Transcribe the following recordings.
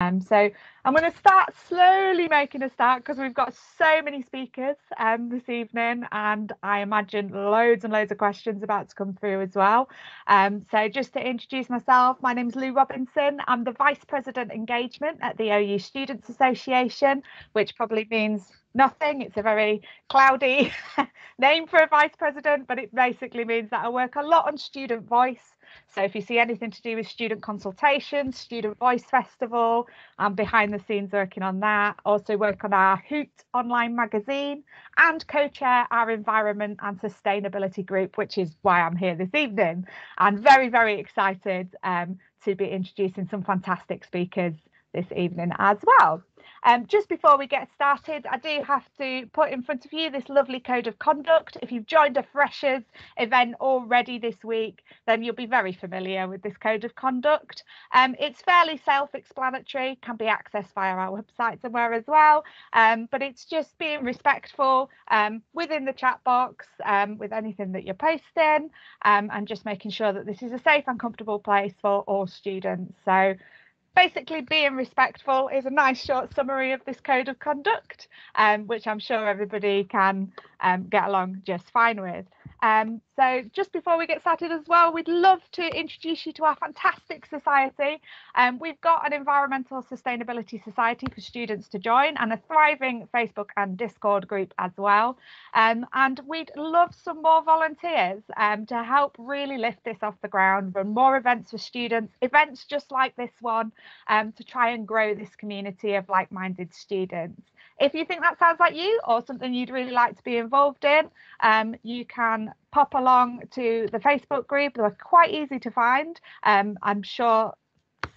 Um, so I'm going to start slowly making a start because we've got so many speakers um, this evening and I imagine loads and loads of questions about to come through as well. Um, so just to introduce myself, my name is Lou Robinson. I'm the Vice President Engagement at the OU Students Association, which probably means nothing. It's a very cloudy name for a vice president, but it basically means that I work a lot on student voice so if you see anything to do with student consultation, Student Voice Festival, I'm behind the scenes working on that. Also work on our Hoot online magazine and co-chair our environment and sustainability group, which is why I'm here this evening. And very, very excited um, to be introducing some fantastic speakers this evening as well. Um, just before we get started, I do have to put in front of you this lovely code of conduct. If you've joined a freshers event already this week, then you'll be very familiar with this code of conduct. Um, it's fairly self-explanatory, can be accessed via our website somewhere as well, um, but it's just being respectful um, within the chat box um, with anything that you're posting um, and just making sure that this is a safe and comfortable place for all students. So basically being respectful is a nice short summary of this code of conduct, um, which I'm sure everybody can um, get along just fine with. Um, so just before we get started as well, we'd love to introduce you to our fantastic society. Um, we've got an environmental sustainability society for students to join and a thriving Facebook and Discord group as well. Um, and we'd love some more volunteers um, to help really lift this off the ground, run more events for students, events just like this one, um, to try and grow this community of like-minded students. If you think that sounds like you or something you'd really like to be involved in, um, you can pop along to the Facebook group. They're quite easy to find. Um, I'm sure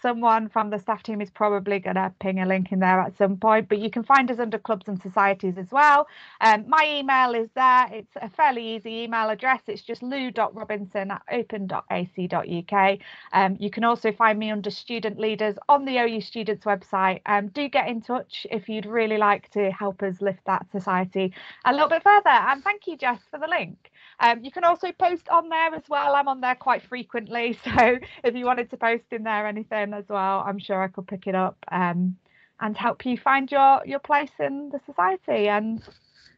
someone from the staff team is probably going to ping a link in there at some point, but you can find us under clubs and societies as well. Um, my email is there. It's a fairly easy email address. It's just lou.robinson at open.ac.uk. Um, you can also find me under student leaders on the OU Students website. Um, do get in touch if you'd really like to help us lift that society a little bit further. And thank you, Jess, for the link. Um, you can also post on there as well. I'm on there quite frequently. So if you wanted to post in there anything as well, I'm sure I could pick it up um, and help you find your, your place in the society and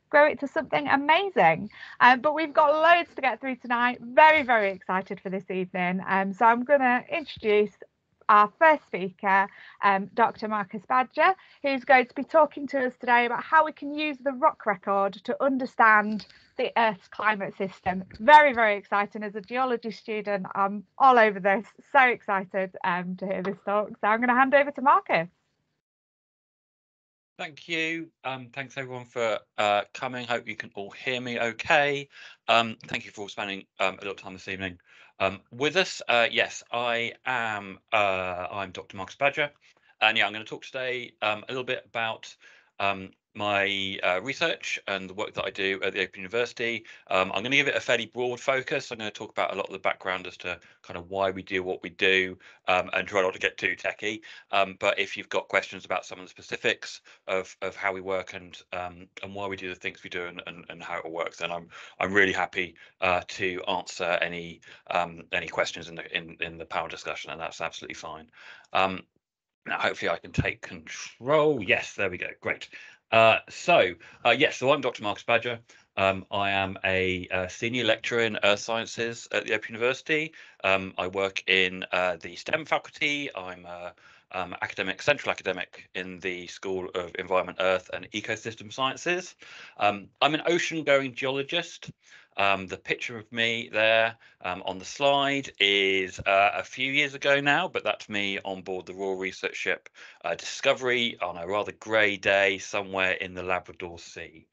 grow it to something amazing. Um, but we've got loads to get through tonight. Very, very excited for this evening. Um, so I'm going to introduce our first speaker, um, Dr. Marcus Badger, who's going to be talking to us today about how we can use the rock record to understand the Earth's climate system. Very, very exciting. As a geology student, I'm all over this. So excited um, to hear this talk. So I'm going to hand over to Marcus. Thank you. Um, thanks everyone for uh, coming. Hope you can all hear me okay. Um, thank you for spending um, a little time this evening um, with us. Uh, yes, I am. Uh, I'm Dr. Marcus Badger, and yeah, I'm going to talk today um, a little bit about um, my uh, research and the work that I do at the Open University. Um, I'm going to give it a fairly broad focus. I'm going to talk about a lot of the background as to kind of why we do what we do um, and try not to get too techy. Um, but if you've got questions about some of the specifics of, of how we work and um, and why we do the things we do and, and, and how it works, then I'm I'm really happy uh, to answer any um, any questions in the in, in the panel discussion, and that's absolutely fine. Now, hopefully I can take control. Yes, there we go. Great. Uh, so, uh, yes, so I'm Dr. Marcus Badger. Um, I am a, a, senior lecturer in earth sciences at the Open University. Um, I work in uh, the STEM faculty. I'm a um, academic, central academic in the School of Environment, Earth and Ecosystem Sciences. Um, I'm an ocean going geologist. Um, the picture of me there um, on the slide is uh, a few years ago now, but that's me on board the Royal Research Ship uh, Discovery on a rather grey day somewhere in the Labrador Sea.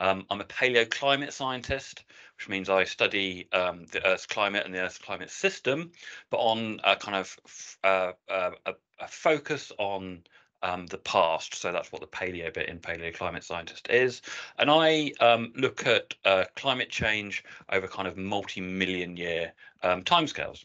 Um, I'm a paleoclimate scientist, which means I study um, the Earth's climate and the Earth's climate system, but on a kind of uh, uh, a, a, focus on um, the past. So that's what the paleo bit in paleoclimate scientist is. And I um, look at uh, climate change over kind of multi-million year um, timescales.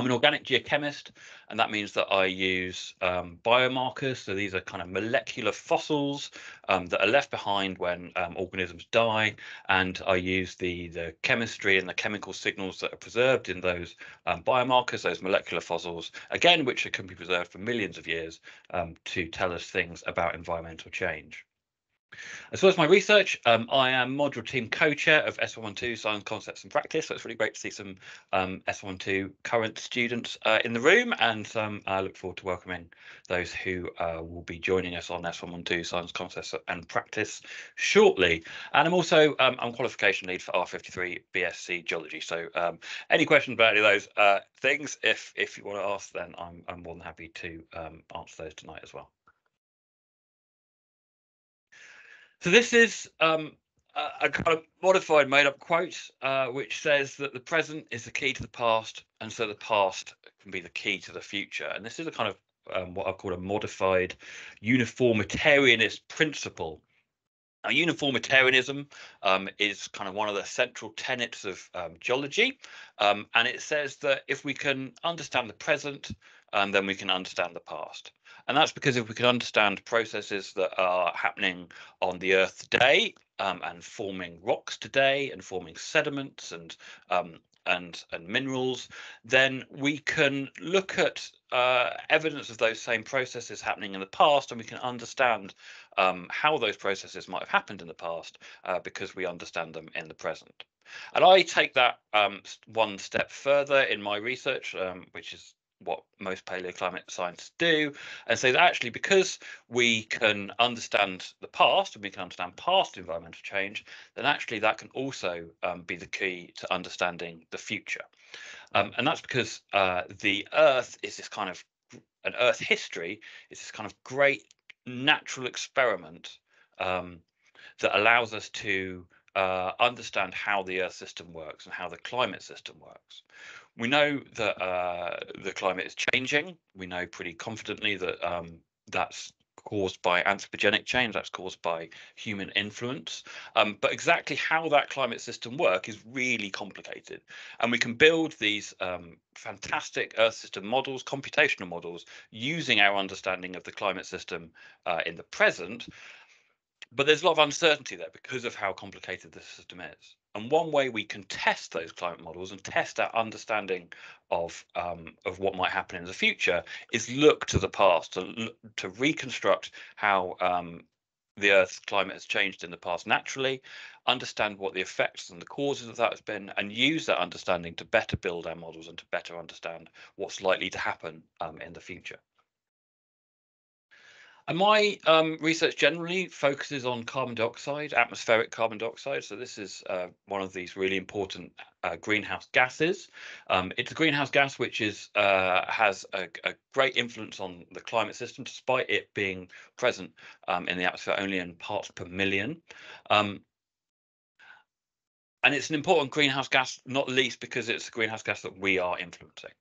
I'm an organic geochemist, and that means that I use um, biomarkers. So these are kind of molecular fossils um, that are left behind when um, organisms die, and I use the the chemistry and the chemical signals that are preserved in those um, biomarkers, those molecular fossils, again, which can be preserved for millions of years, um, to tell us things about environmental change. As well as my research, um, I am module team co-chair of S112 Science Concepts and Practice. So it's really great to see some um, S112 current students uh, in the room, and um, I look forward to welcoming those who uh, will be joining us on S112 Science Concepts and Practice shortly. And I'm also um, I'm qualification lead for R53 BSc Geology. So um, any questions about any of those uh, things, if if you want to ask, then I'm I'm more than happy to um, answer those tonight as well. So this is um, a, a, kind of modified, made-up quote, uh, which says that the present is the key to the past, and so the past can be the key to the future. And this is a kind of um, what I've called a modified uniformitarianist principle. Now, uniformitarianism um, is kind of one of the central tenets of um, geology, um, and it says that if we can understand the present, um, then we can understand the past. And that's because if we can understand processes that are happening on the Earth today um, and forming rocks today and forming sediments and um, and and minerals, then we can look at uh, evidence of those same processes happening in the past, and we can understand um, how those processes might have happened in the past uh, because we understand them in the present. And I take that um, one step further in my research, um, which is what most paleoclimate scientists do. And say that actually because we can understand the past and we can understand past environmental change then actually that can also um, be the key to understanding the future. Um, and that's because uh, the earth is this kind of an earth history is this kind of great natural experiment um, that allows us to uh, understand how the earth system works and how the climate system works we know that uh, the climate is changing. We know pretty confidently that um, that's caused by anthropogenic change, that's caused by human influence. Um, but exactly how that climate system work is really complicated. And we can build these um, fantastic Earth system models, computational models, using our understanding of the climate system uh, in the present. But there's a lot of uncertainty there because of how complicated the system is. And one way we can test those climate models and test our understanding of um, of what might happen in the future is look to the past to to reconstruct how um, the Earth's climate has changed in the past naturally, understand what the effects and the causes of that has been, and use that understanding to better build our models and to better understand what's likely to happen um, in the future. My um, research generally focuses on carbon dioxide, atmospheric carbon dioxide. So this is uh, one of these really important uh, greenhouse gases. Um, it's a greenhouse gas which is uh, has a, a, great influence on the climate system, despite it being present um, in the atmosphere only in parts per million. Um, and it's an important greenhouse gas, not least because it's a greenhouse gas that we are influencing.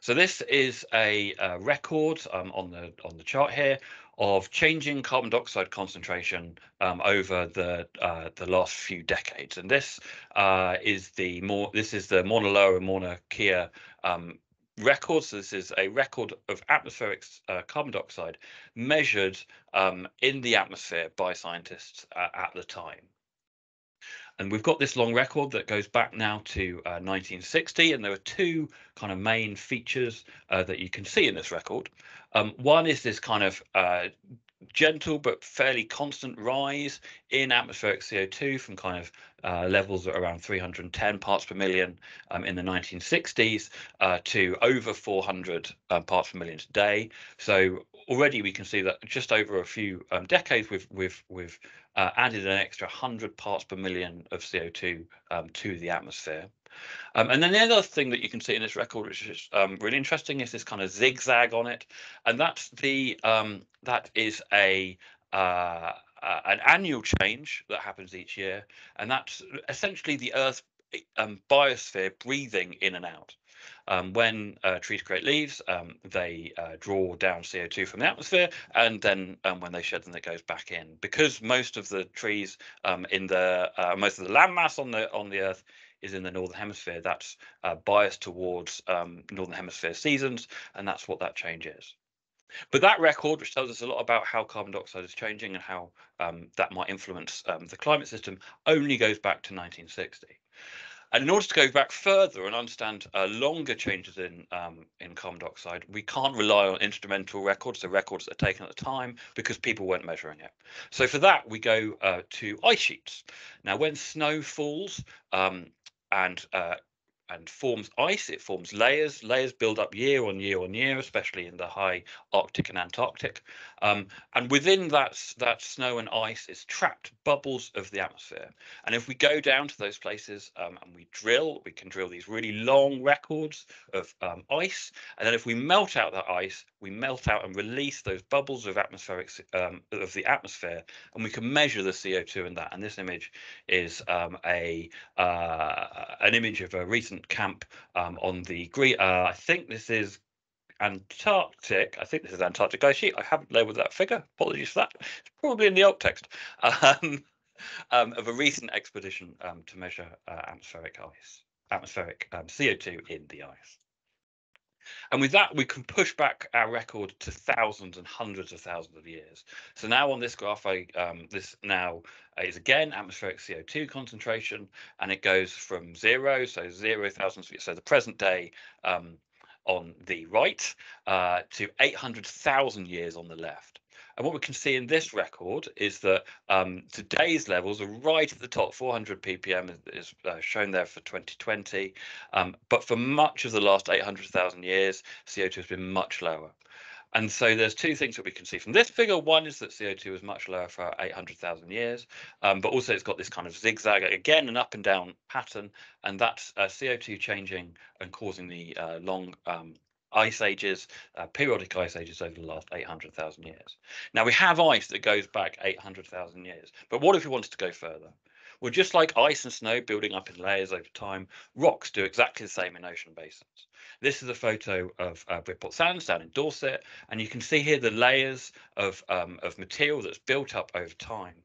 So this is a, a record um, on the on the chart here of changing carbon dioxide concentration um, over the uh, the last few decades, and this uh, is the more this is the Mauna Loa and Mauna Kea um, record. So this is a record of atmospheric uh, carbon dioxide measured um, in the atmosphere by scientists uh, at the time. And we've got this long record that goes back now to uh, 1960, and there are two kind of main features uh, that you can see in this record. Um, one is this kind of uh, gentle but fairly constant rise in atmospheric CO2 from kind of uh, levels at around 310 parts per million um, in the 1960s uh, to over 400 um, parts per million today. So already we can see that just over a few um, decades we've we've we've uh, added an extra 100 parts per million of CO2 um, to the atmosphere. Um, and then the other thing that you can see in this record, which is um, really interesting, is this kind of zigzag on it, and that's the um, that is a uh, uh, an annual change that happens each year, and that's essentially the Earth um, biosphere breathing in and out. Um, when uh, trees create leaves, um, they uh, draw down CO2 from the atmosphere, and then um, when they shed them, it goes back in. Because most of the trees um, in the uh, most of the landmass on the on the Earth is in the northern hemisphere. That's uh, biased towards um, northern hemisphere seasons, and that's what that change is. But that record, which tells us a lot about how carbon dioxide is changing and how um, that might influence um, the climate system, only goes back to 1960. And in order to go back further and understand uh, longer changes in um, in carbon dioxide, we can't rely on instrumental records, so records that are taken at the time, because people weren't measuring it. So for that, we go uh, to ice sheets. Now, when snow falls um, and uh, and forms ice. It forms layers. Layers build up year on year on year, especially in the high Arctic and Antarctic. Um, and within that, that snow and ice is trapped bubbles of the atmosphere. And if we go down to those places um, and we drill, we can drill these really long records of um, ice. And then if we melt out that ice, we melt out and release those bubbles of atmospheric um, of the atmosphere, and we can measure the CO2 in that. And this image is um, a uh, an image of a recent camp um, on the green. Uh, I think this is Antarctic. I think this is Antarctic ice sheet. I haven't labelled that figure. Apologies for that. It's probably in the alt text um, um, of a recent expedition um, to measure uh, atmospheric ice, atmospheric um, CO2 in the ice. And with that, we can push back our record to thousands and hundreds of thousands of years. So now on this graph, I, um, this now is again atmospheric CO2 concentration, and it goes from zero, so zero thousands, so the present day um, on the right, uh, to 800,000 years on the left. And what we can see in this record is that um, today's levels are right at the top. 400 ppm is, uh, shown there for 2020. Um, but for much of the last 800,000 years, CO2 has been much lower. And so there's two things that we can see from this figure. One is that CO2 is much lower for 800,000 years, um, but also it's got this kind of zigzag, again, an up and down pattern, and that's uh, CO2 changing and causing the uh, long um, ice ages, uh, periodic ice ages over the last 800,000 years. Now we have ice that goes back 800,000 years, but what if we wanted to go further? Well, just like ice and snow building up in layers over time, rocks do exactly the same in ocean basins. This is a photo of uh, Bridport Sands down in Dorset, and you can see here the layers of, um, of material that's built up over time.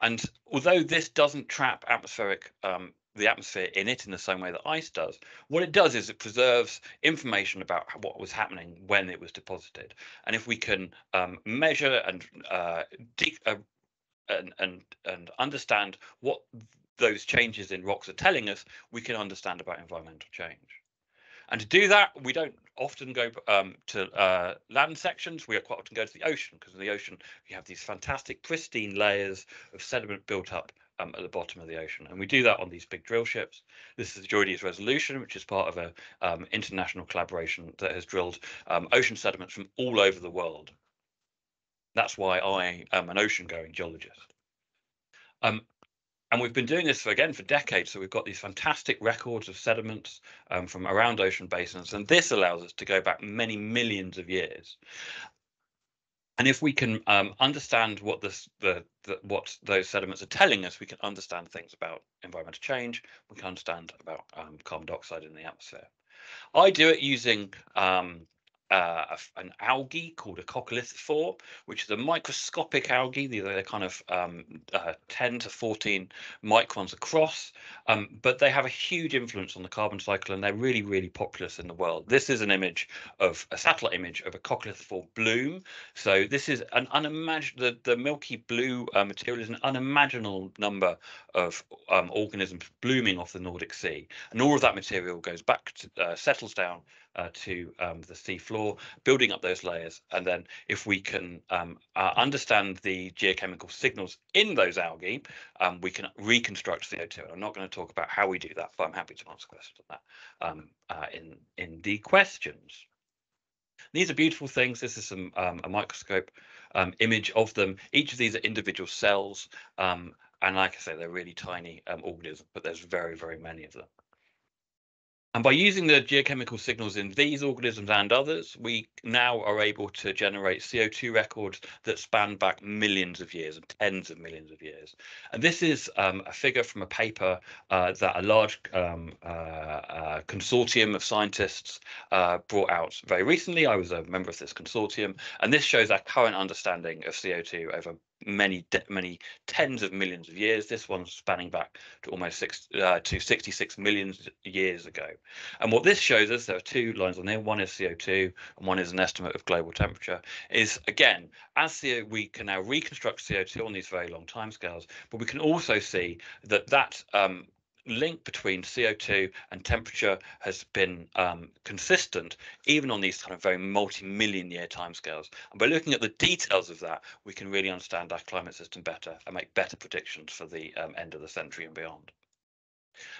And although this doesn't trap atmospheric um, the atmosphere in it in the same way that ice does. What it does is it preserves information about what was happening when it was deposited. And if we can um, measure and, uh, uh, and and and understand what those changes in rocks are telling us, we can understand about environmental change. And to do that, we don't often go um, to uh, land sections. We quite often go to the ocean because in the ocean you have these fantastic pristine layers of sediment built up um, at the bottom of the ocean. And we do that on these big drill ships. This is the JOIDES Resolution, which is part of a um, international collaboration that has drilled um, ocean sediments from all over the world. That's why I am an ocean-going geologist. Um, and we've been doing this for, again for decades. So we've got these fantastic records of sediments um, from around ocean basins, and this allows us to go back many millions of years. And if we can um, understand what this, the, the, what those sediments are telling us, we can understand things about environmental change. We can understand about um, carbon dioxide in the atmosphere. I do it using um, uh, an algae called a coccolithophore, which is a microscopic algae. They're kind of um, uh, 10 to 14 microns across, um, but they have a huge influence on the carbon cycle and they're really, really populous in the world. This is an image of a satellite image of a coccolithophore bloom. So this is an unimaginable, the, the milky blue uh, material is an unimaginable number of um, organisms blooming off the Nordic Sea. And all of that material goes back to, uh, settles down uh, to um, the sea floor, building up those layers. And then if we can um, uh, understand the geochemical signals in those algae, um, we can reconstruct CO2. And I'm not going to talk about how we do that, but I'm happy to answer questions on that um, uh, in, in the questions. These are beautiful things. This is some um, a microscope um, image of them. Each of these are individual cells. and like I say, they're really tiny organisms, but there's very, very many of them. And by using the geochemical signals in these organisms and others, we now are able to generate CO2 records that span back millions of years and tens of millions of years. And this is um, a figure from a paper uh, that a large um, uh, uh, consortium of scientists uh, brought out very recently. I was a member of this consortium, and this shows our current understanding of CO2 over many many tens of millions of years. This one's spanning back to almost six uh, to 66 million years ago. And what this shows us, there are two lines on there. One is CO2, and one is an estimate of global temperature. Is again, as CO, we can now reconstruct CO2 on these very long timescales, but we can also see that that um, link between CO2 and temperature has been um, consistent, even on these kind of very multi-million year timescales. And by looking at the details of that, we can really understand our climate system better and make better predictions for the um, end of the century and beyond.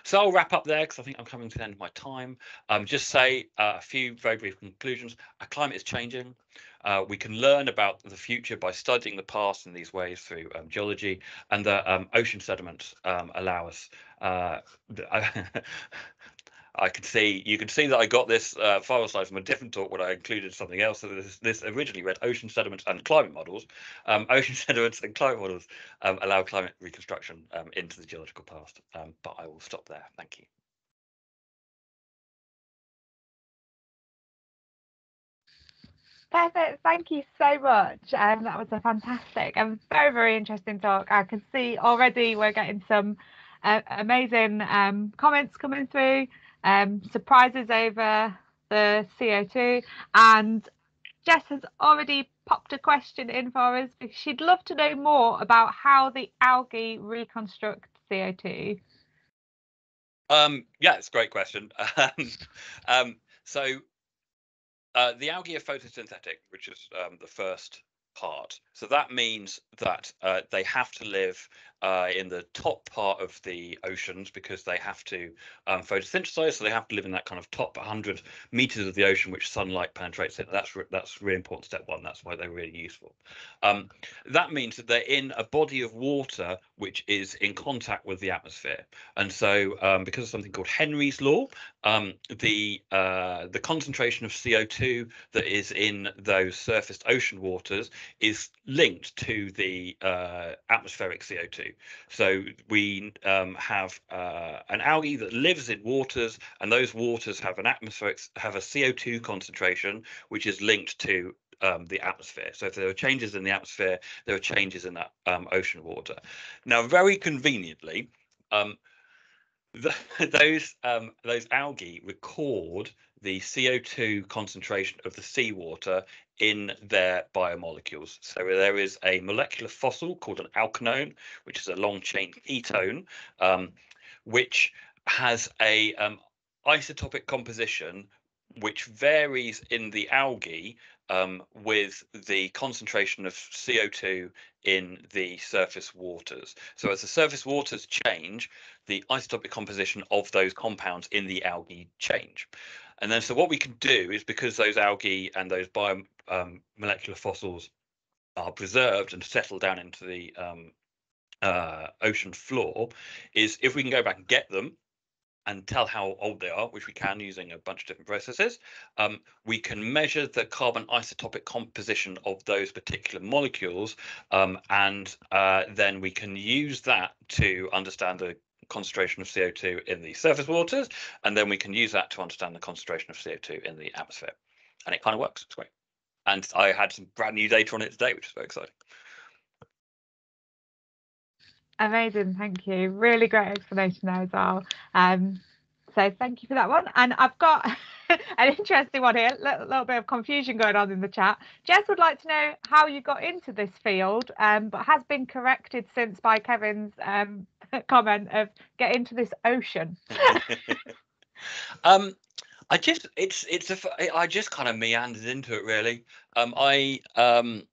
So I'll wrap up there because I think I'm coming to the end of my time. Um, just say uh, a few very brief conclusions. Our climate is changing. Uh, we can learn about the future by studying the past in these ways through um, geology, and the um, ocean sediments um, allow us. Uh, I, can see you can see that I got this uh, file slide from a different talk where I included something else. So this, this originally read ocean sediments and climate models. Um, ocean sediments and climate models um, allow climate reconstruction um, into the geological past. but I will stop there. Thank you. Perfect. Thank you so much. Um, that was a fantastic and very, very interesting talk. I can see already we're getting some uh, amazing um, comments coming through, um, surprises over the CO2. And Jess has already popped a question in for us because she'd love to know more about how the algae reconstruct CO2. Um, yeah, it's a great question. Um, um, so uh, the algae are photosynthetic, which is um, the first part. So that means that uh, they have to live uh, in the top part of the oceans because they have to um, photosynthesize. So they have to live in that kind of top 100 meters of the ocean, which sunlight penetrates in. That's re- that's really important. Step one. That's why they're really useful. Um, that means that they're in a body of water which is in contact with the atmosphere, and so um, because of something called Henry's law, um, the uh, the concentration of CO2 that is in those surfaced ocean waters is linked to the uh, atmospheric CO2. So we um, have uh, an algae that lives in waters, and those waters have an atmospheric have a CO2 concentration which is linked to um, the atmosphere. So if there are changes in the atmosphere, there are changes in that um, ocean water. Now, very conveniently, um, the, those um, those algae record the CO2 concentration of the seawater in their biomolecules. So there is a molecular fossil called an alkenone, which is a long chain ketone, um, which has a um, isotopic composition which varies in the algae um, with the concentration of CO2 in the surface waters. So as the surface waters change, the isotopic composition of those compounds in the algae change. And then so what we can do is because those algae and those biomolecular um, fossils are preserved and settle down into the um, uh, ocean floor, is if we can go back and get them and tell how old they are, which we can using a bunch of different processes, um, we can measure the carbon isotopic composition of those particular molecules, um, and uh, then we can use that to understand the concentration of CO2 in the surface waters, and then we can use that to understand the concentration of CO2 in the atmosphere. And it kind of works. It's great. And I had some brand new data on it today, which is very exciting. Amazing, thank you. Really great explanation there as well. Um, so thank you for that one. And I've got an interesting one here, a little, little, bit of confusion going on in the chat. Jess would like to know how you got into this field, um, but has been corrected since by Kevin's um, comment of get into this ocean. um, I just it's it's a I just kind of meandered into it really. Um, I um,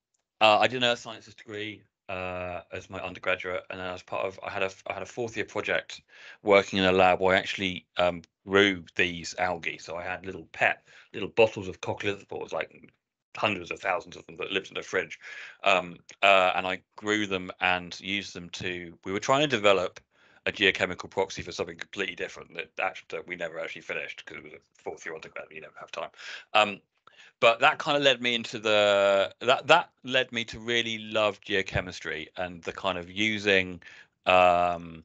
uh, I did an earth sciences degree uh, as my undergraduate, and as part of I had a I had a fourth year project working in a lab where I actually um, grew these algae. So I had little pet little bottles of coccolithophores, like hundreds of thousands of them that lived in a fridge, um, uh, and I grew them and used them to. We were trying to develop a geochemical proxy for something completely different that actually we never actually finished because it was a fourth year undergrad. You never have time. Um, but that kind of led me into the that that led me to really love geochemistry and the kind of using um,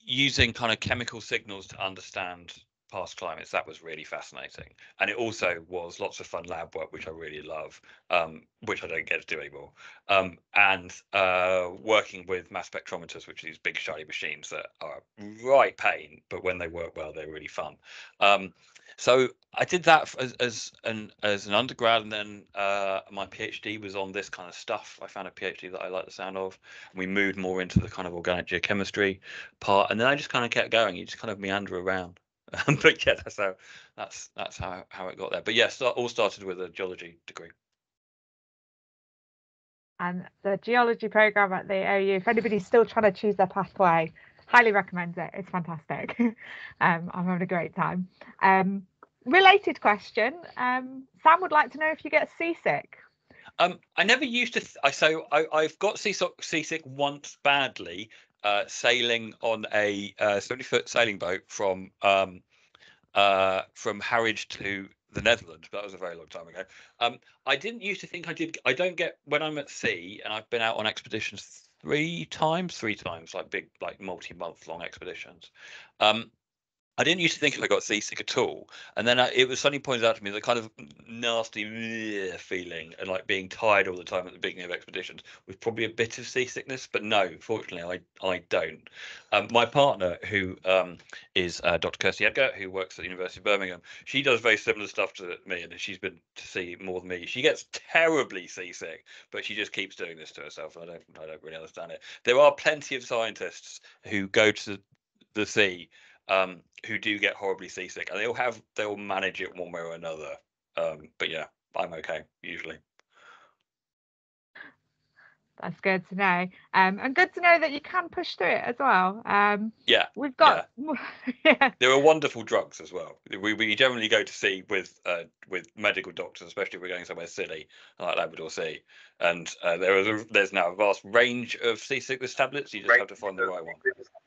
using kind of chemical signals to understand past climates. That was really fascinating, and it also was lots of fun lab work, which I really love, um, which I don't get to do anymore. Um, and uh, working with mass spectrometers, which are these big shiny machines that are right pain, but when they work well, they're really fun. Um, so I did that as, as an as an undergrad, and then uh, my PhD was on this kind of stuff. I found a PhD that I like the sound of. And we moved more into the kind of organic geochemistry part, and then I just kind of kept going. You just kind of meander around. but yeah, that's how that's that's how how it got there. But yes, yeah, all started with a geology degree. And the geology program at the OU, if anybody's still trying to choose their pathway, highly recommend it. It's fantastic. um, I'm having a great time. Um, related question. Um, Sam would like to know if you get seasick. Um, I never used to. Th- I so I, I've got seasick, seasick once badly, uh, sailing on a uh, 70 foot sailing boat from um, uh, from Harwich to the Netherlands. But that was a very long time ago. Um, I didn't used to think I did. I don't get when I'm at sea and I've been out on expeditions three times, three times, like big, like multi-month long expeditions. Um, I didn't used to think I got seasick at all, and then I, it was suddenly pointed out to me the kind of nasty feeling and like being tired all the time at the beginning of expeditions was probably a bit of seasickness. But no, fortunately, I I don't. Um, my partner, who um, is uh, Dr. Kirsty Edgar, who works at the University of Birmingham, she does very similar stuff to me, and she's been to sea more than me. She gets terribly seasick, but she just keeps doing this to herself. I don't I don't really understand it. There are plenty of scientists who go to the sea um, who do get horribly seasick, and they'll have they'll manage it one way or another. Um, but yeah, I'm okay usually. That's good to know, um, and good to know that you can push through it as well. Um, yeah, we've got. Yeah. yeah. There are wonderful drugs as well. We, we generally go to sea with uh, with medical doctors, especially if we're going somewhere silly like Labrador Sea. And uh, there is a, there's now a vast range of seasickness tablets. You just have to find the right one.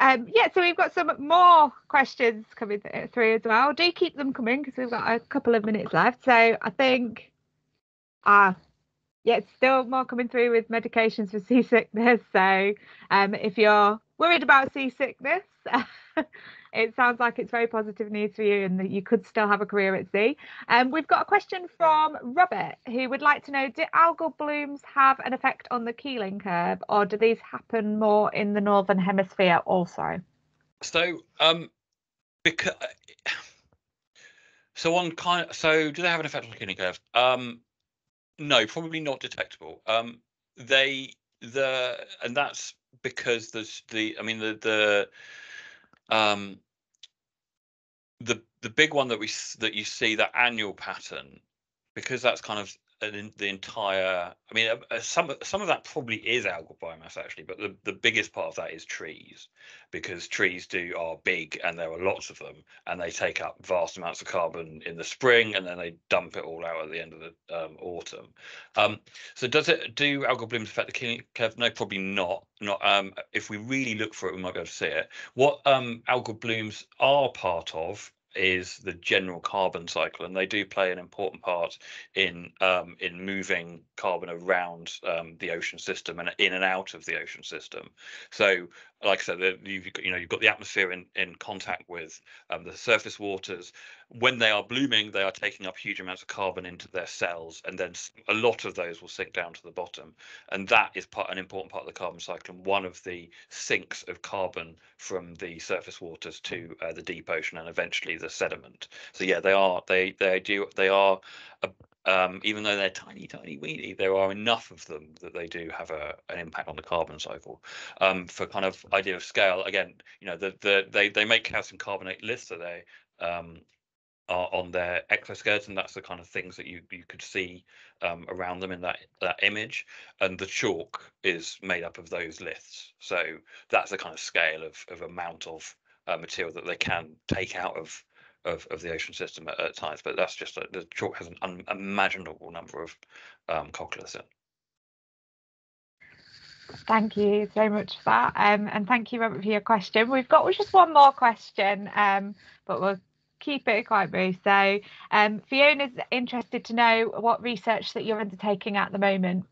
Um, yeah, so we've got some more questions coming through as well. Do keep them coming because we've got a couple of minutes left. So I think, uh, yeah, it's still more coming through with medications for seasickness. So um, if you're worried about seasickness, it sounds like it's very positive news for you and that you could still have a career at sea. Um, we've got a question from Robert who would like to know Do algal blooms have an effect on the Keeling curve or do these happen more in the Northern Hemisphere also? So, um, because. So on kind of, so do they have an effect on the Keeling curve? Um, no, probably not detectable. Um, they the and that's because there's the I mean the the um, the the big one that we that you see that annual pattern because that's kind of the entire i mean uh, uh, some some of that probably is algal biomass actually but the, the biggest part of that is trees because trees do are big and there are lots of them and they take up vast amounts of carbon in the spring and then they dump it all out at the end of the um, autumn. Um, so does it do algal blooms affect the Keeling curve no probably not not um, if we really look for it we might be able to see it. What um, algal blooms are part of is the general carbon cycle, and they do play an important part in um, in moving carbon around um, the ocean system and in and out of the ocean system. So, like I said, you've you know you've got the atmosphere in in contact with um, the surface waters. When they are blooming, they are taking up huge amounts of carbon into their cells, and then a lot of those will sink down to the bottom, and that is part an important part of the carbon cycle and one of the sinks of carbon from the surface waters to uh, the deep ocean and eventually the sediment. So yeah, they are they they do they are a, um, even though they're tiny, tiny, weeny, there are enough of them that they do have a, an impact on the carbon cycle. Um, for kind of idea of scale, again, you know, the, the they they make calcium carbonate liths, so they um, are on their exoskeleton. That's the kind of things that you you could see um, around them in that that image. And the chalk is made up of those liths. So that's the kind of scale of of amount of uh, material that they can take out of of, of the ocean system at, at times, but that's just the chalk has an unimaginable number of um, coccoliths in. Thank you so much for that, um, and thank you Robert for your question. We've got just one more question, um, but we'll keep it quite brief. So, um, Fiona's interested to know what research that you're undertaking at the moment.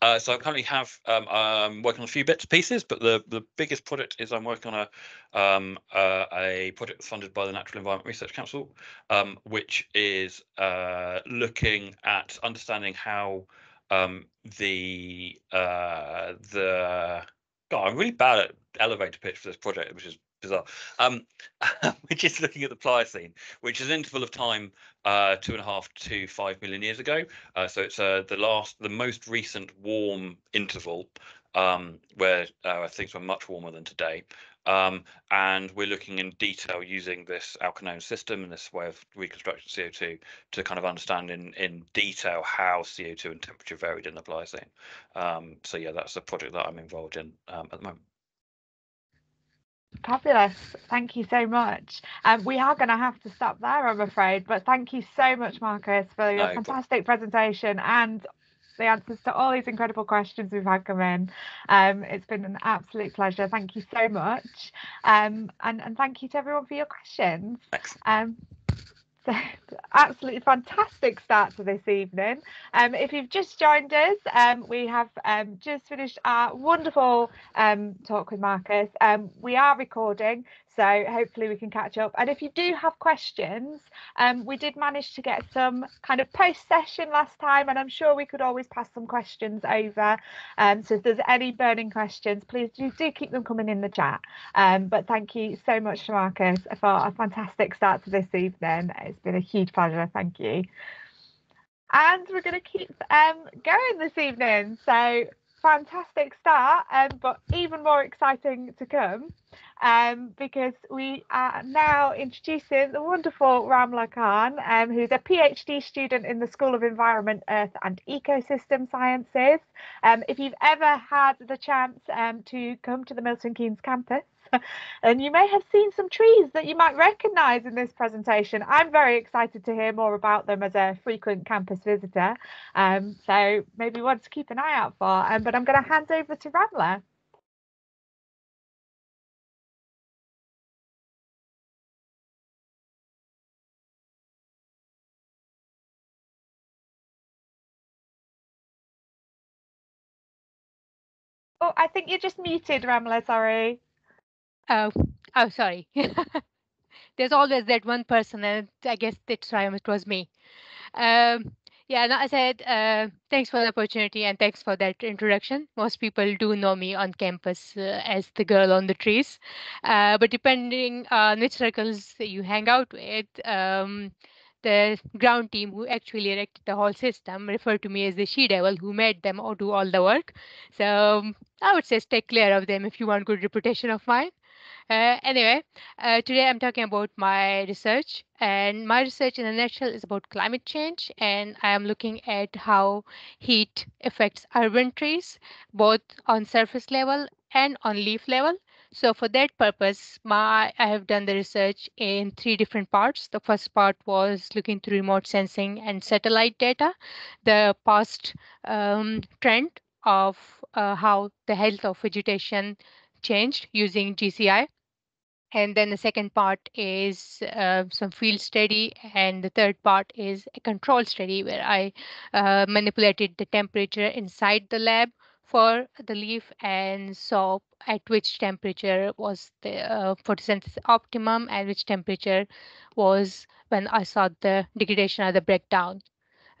Uh, so I currently have um, I'm working on a few bits and pieces, but the the biggest project is I'm working on a um, uh, a project funded by the Natural Environment Research Council, um, which is uh, looking at understanding how um, the uh, the God, I'm really bad at elevator pitch for this project, which is bizarre. Um, we're just looking at the Pliocene, which is an interval of time uh, two and a half to five million years ago. Uh, so it's uh, the last, the most recent warm interval um, where uh, things were much warmer than today. Um, and we're looking in detail using this alkenone system and this way of reconstructing CO2 to kind of understand in, in detail how CO2 and temperature varied in the Pliocene. Um, so yeah, that's the project that I'm involved in um, at the moment. Fabulous. Thank you so much. Um, we are going to have to stop there, I'm afraid, but thank you so much, Marcus, for your no, fantastic presentation and the answers to all these incredible questions we've had come in. Um, it's been an absolute pleasure. Thank you so much. Um, and, and thank you to everyone for your questions. Um, absolutely fantastic start to this evening. Um, if you've just joined us, um, we have um, just finished our wonderful um, talk with Marcus. Um, we are recording, so hopefully we can catch up. And if you do have questions, um, we did manage to get some kind of post session last time, and I'm sure we could always pass some questions over. So if there's any burning questions, please do, do keep them coming in the chat. But thank you so much, to Marcus, for a fantastic start to this evening. It's been a huge pleasure. Thank you. And we're going to keep um, going this evening. So fantastic start, um, but even more exciting to come um, because we are now introducing the wonderful Ramla Khan, um, who's a PhD student in the School of Environment, Earth and Ecosystem Sciences. Um, if you've ever had the chance um, to come to the Milton Keynes campus, and you may have seen some trees that you might recognise in this presentation. I'm very excited to hear more about them as a frequent campus visitor. Um, so maybe one to keep an eye out for. Um, but I'm going to hand over to Ramla. Oh, I think you're just muted, Ramla. Sorry. Oh, oh, sorry. There's always that one person, and I guess that time it was me. Um, yeah, no, I said uh, thanks for the opportunity and thanks for that introduction. Most people do know me on campus uh, as the girl on the trees, uh, but depending on which circles you hang out with, um, the ground team who actually erected the whole system refer to me as the she devil who made them or do all the work. So I would say stay clear of them if you want good reputation of mine. Uh, anyway, uh, today I'm talking about my research, and my research in a nutshell is about climate change, and I am looking at how heat affects urban trees, both on surface level and on leaf level. So for that purpose, my I have done the research in three different parts. The first part was looking through remote sensing and satellite data, the past um, trend of uh, how the health of vegetation changed using GCI. And then the second part is uh, some field study. And the third part is a control study where I uh, manipulated the temperature inside the lab for the leaf and saw at which temperature was the uh, photosynthesis optimum and which temperature was when I saw the degradation or the breakdown.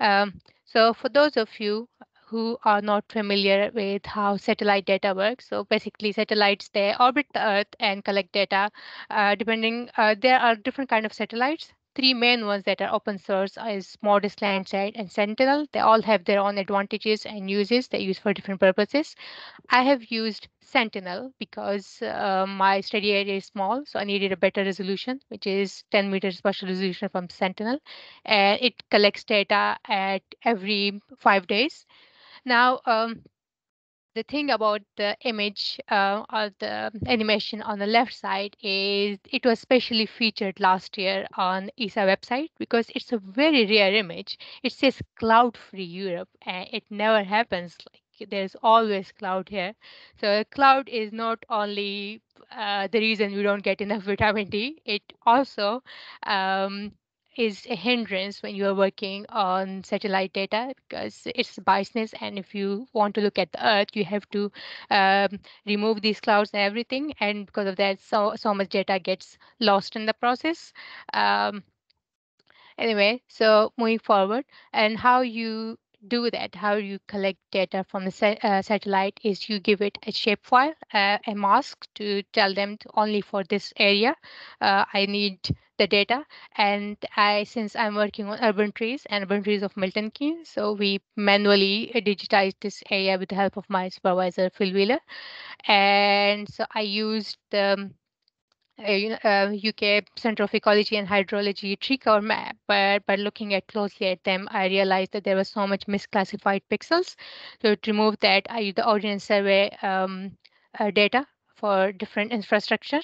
Um, so for those of you who are not familiar with how satellite data works. So basically satellites, they orbit the Earth and collect data. Uh, depending, uh, there are different kind of satellites. Three main ones that are open source is MODIS, Landsat, and Sentinel. They all have their own advantages and uses they use for different purposes. I have used Sentinel because uh, my study area is small, so I needed a better resolution, which is 10 meters spatial resolution from Sentinel. And it collects data at every five days. Now, um, the thing about the image uh, or the animation on the left side is it was specially featured last year on ESA website because it's a very rare image. It says cloud-free Europe and it never happens like there's always cloud here. So cloud is not only uh, the reason we don't get enough vitamin D, it also um, is a hindrance when you are working on satellite data because it's biasness. And if you want to look at the Earth, you have to um, remove these clouds and everything. And because of that, so, so much data gets lost in the process. Um, anyway, so moving forward and how you do that, how you collect data from the sa uh, satellite is you give it a shapefile, uh, a mask to tell them to only for this area, uh, I need the data. And I, since I'm working on urban trees and urban trees of Milton Keynes, so we manually digitized this area with the help of my supervisor, Phil Wheeler. And so I used the uh, UK Center of Ecology and Hydrology tree cover map, but by looking at closely at them, I realized that there was so much misclassified pixels. So to remove that, I used the Ordnance Survey um, uh, data for different infrastructure.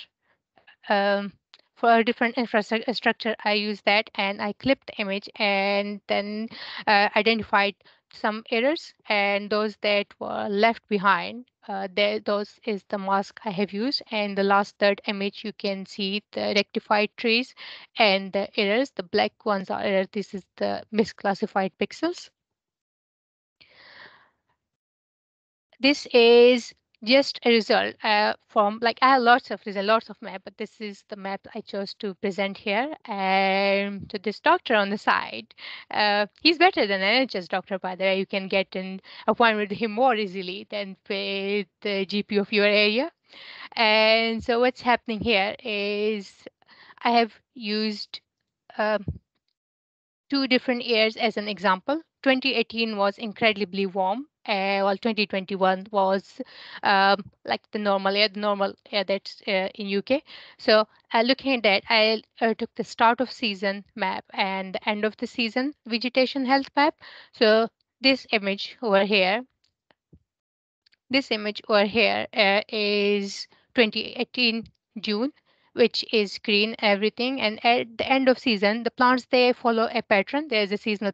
Um, for a different infrastructure, I used that and I clipped the image and then uh, identified some errors and those that were left behind uh, there those is the mask I have used and the last third image you can see the rectified trees and the errors the black ones are errors. This is the misclassified pixels. This is just a result uh, from like I have lots of results, lots of map, but this is the map I chose to present here. And so this doctor on the side, uh, he's better than an NHS doctor, by the way. You can get an appointment with him more easily than with the GP of your area. And so what's happening here is I have used um, two different years as an example. 2018 was incredibly warm well 2021 was um, like the normal year the normal year that's uh, in uk so uh, looking at that i uh, took the start of season map and the end of the season vegetation health map. So this image over here this image over here uh, is 2018 june which is green everything. And at the end of season the plants they follow a pattern. There's a seasonal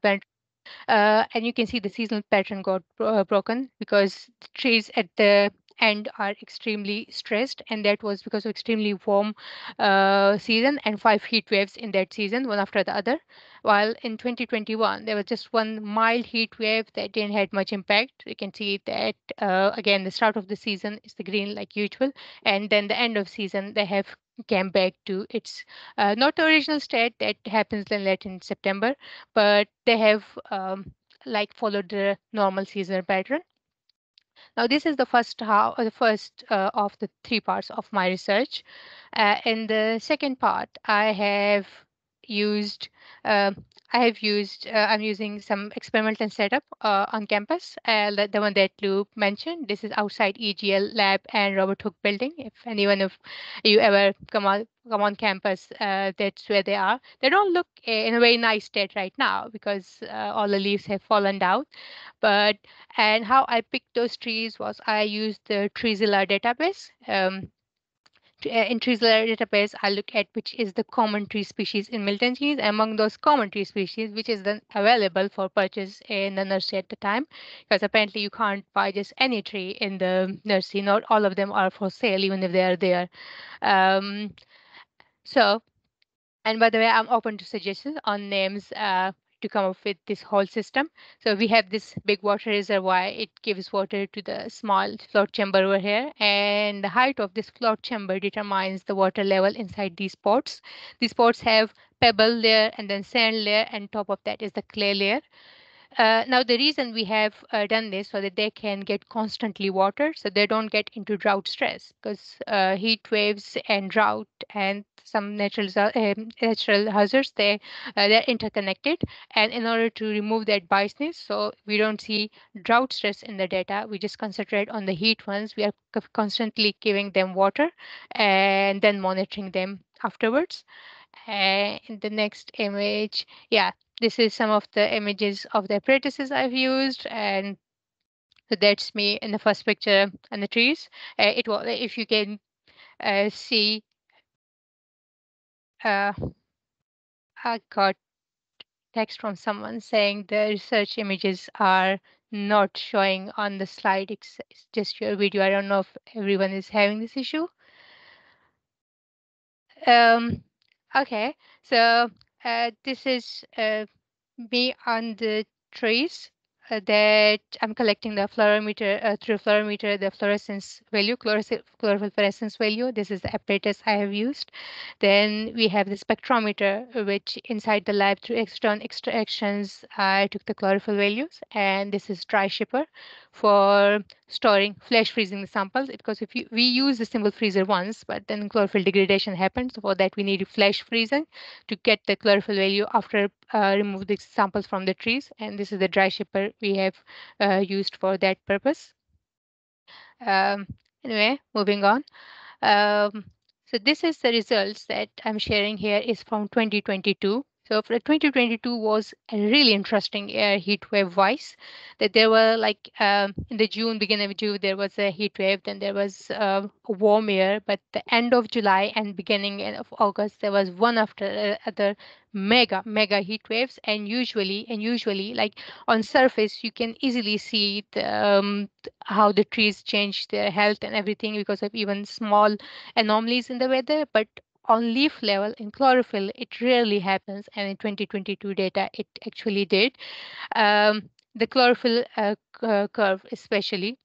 uh, and you can see the seasonal pattern got uh, broken because the trees at the end are extremely stressed and that was because of extremely warm uh, season and five heat waves in that season one after the other. While in 2021 there was just one mild heat wave that didn't had much impact. You can see that uh, again the start of the season is the green like usual and then the end of season they have came back to its uh, not original state that happens in late in September, but they have um, like followed the normal seasonal pattern. Now, this is the first how the first uh, of the three parts of my research. Uh, in the second part, I have used uh, I have used, uh, I'm using some experimental setup uh, on campus, uh, the one that Lou mentioned. This is outside EGL lab and Robert Hooke building. If anyone of you ever come on, come on campus, uh, that's where they are. They don't look in a very nice state right now because uh, all the leaves have fallen down. But, and how I picked those trees was I used the Treezilla database. Um, in Treezilla database, I look at which is the common tree species in Milton Keynes. Among those common tree species, which is then available for purchase in the nursery at the time, because apparently you can't buy just any tree in the nursery. Not all of them are for sale, even if they are there. Um, so, and by the way, I'm open to suggestions on names uh, to come up with this whole system. So we have this big water reservoir. It gives water to the small float chamber over here. And the height of this float chamber determines the water level inside these pots. These pots have pebble layer and then sand layer and top of that is the clay layer. Uh, now, the reason we have uh, done this so that they can get constantly water, so they don't get into drought stress, because uh, heat waves and drought and some natural um, natural hazards they uh, they're interconnected. And in order to remove that biasness, so we don't see drought stress in the data, we just concentrate on the heat ones. We are constantly giving them water and then monitoring them afterwards. And in the next image, yeah, this is some of the images of the apparatuses I've used and so that's me in the first picture and the trees. Uh, it will, if you can uh, see, uh, I got text from someone saying the research images are not showing on the slide. It's, it's just your video. I don't know if everyone is having this issue. Um, okay, so uh, this is uh, me on the trees that I'm collecting the fluorometer uh, through fluorometer, the fluorescence value, chlorophyll fluorescence value. This is the apparatus I have used. Then we have the spectrometer, which inside the lab through external extractions, I took the chlorophyll values. And this is dry shipper for storing flash freezing the samples because if you, we use the simple freezer once, but then chlorophyll degradation happens. So for that, we need flash freezing to get the chlorophyll value after uh, remove the samples from the trees. And this is the dry shipper we have uh, used for that purpose. Um, anyway, moving on. Um, so this is the results that I'm sharing here is from 2022. So for 2022 was a really interesting year heat wave wise. That there were like um, in the June, beginning of June, there was a heat wave. Then there was uh, a warm year. But the end of July and beginning of August, there was one after other mega mega heat waves. And usually, and usually, like on surface, you can easily see the, um, how the trees change their health and everything because of even small anomalies in the weather. But on leaf level in chlorophyll, it rarely happens. And in 2022 data, it actually did. Um, the chlorophyll uh, uh, curve, especially,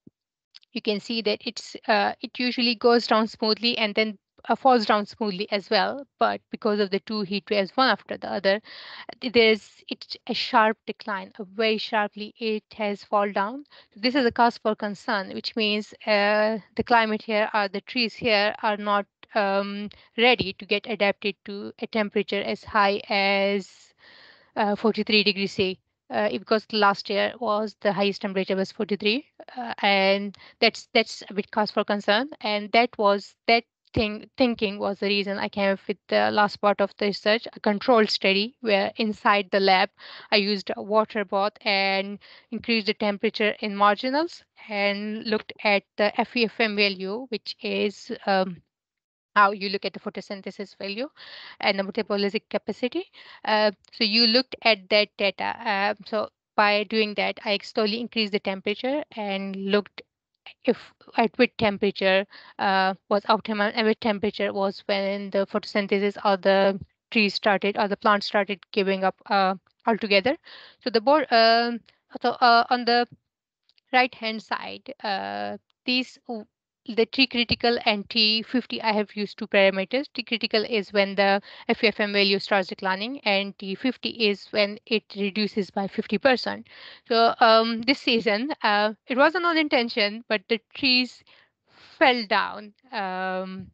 you can see that it's uh, it usually goes down smoothly and then uh, falls down smoothly as well. But because of the two heat waves, one after the other, there's it's a sharp decline, very sharply it has fall down. This is a cause for concern, which means uh, the climate here, are the trees here are not um, ready to get adapted to a temperature as high as uh, 43 degrees C. Uh, because last year was the highest temperature was 43 uh, and that's that's a bit cause for concern and that was that thing thinking was the reason i came up with the last part of the research a controlled study where inside the lab i used a water bath and increased the temperature in marginals and looked at the Fv/Fm value which is um, how you look at the photosynthesis value and the metabolic capacity. Uh, so you looked at that data. Uh, so by doing that, I slowly increased the temperature and looked if at which temperature uh, was optimal and which temperature was when the photosynthesis or the trees started or the plant started giving up uh, altogether. So the board, um, so uh, on the right hand side, uh, these the T critical and T50, I have used two parameters. T critical is when the FFM value starts declining and T50 is when it reduces by 50%. So um, this season, uh, it wasn't on intention, but the trees fell down um,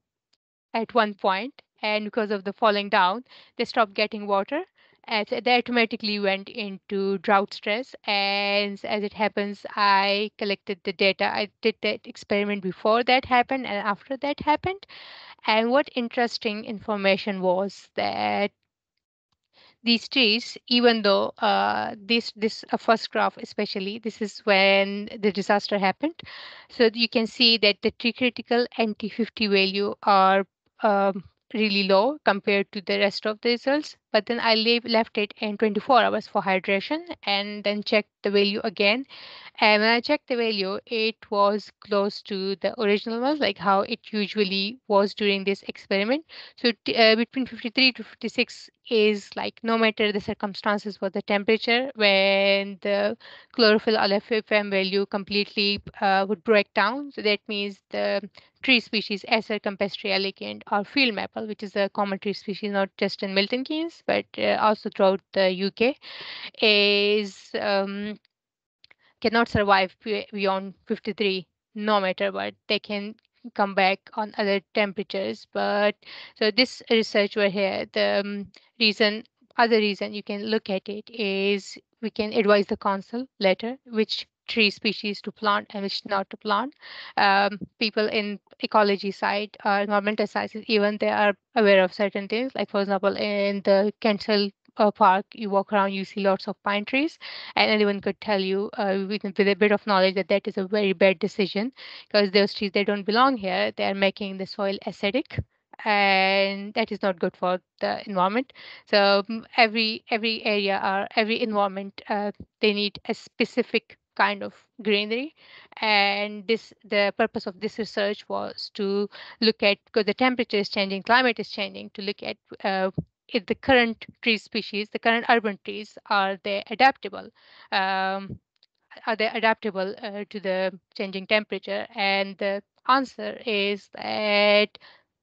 at one point and because of the falling down, they stopped getting water and they automatically went into drought stress. And as it happens, I collected the data. I did that experiment before that happened and after that happened. And what interesting information was that these trees, even though uh, this this uh, first graph especially, this is when the disaster happened. So you can see that the T critical and T50 value are um, really low compared to the rest of the results. But then I leave, left it in 24 hours for hydration and then checked the value again. And when I checked the value, it was close to the original one, like how it usually was during this experiment. So uh, between 53 to 56 is like no matter the circumstances for the temperature, when the chlorophyll LFFM value completely uh, would break down. So that means the tree species Acer campestre elegans or field maple, which is a common tree species not just in Milton Keynes, but uh, also throughout the UK, is um, cannot survive beyond 53 no matter what. They can come back on other temperatures. But so this research were here, the um, reason, other reason you can look at it is we can advise the council later, which tree species to plant and which not to plant. Um, people in ecology side or uh, environmental sciences, even they are aware of certain things. Like for example, in the Kensal uh, park, you walk around, you see lots of pine trees, and anyone could tell you uh, with, with a bit of knowledge that that is a very bad decision because those trees they don't belong here. They are making the soil acidic and that is not good for the environment so mm, every every area or every environment uh, they need a specific kind of greenery and this the purpose of this research was to look at because the temperature is changing climate is changing to look at uh, if the current tree species, the current urban trees, are they adaptable? Um, are they adaptable uh, to the changing temperature? And the answer is that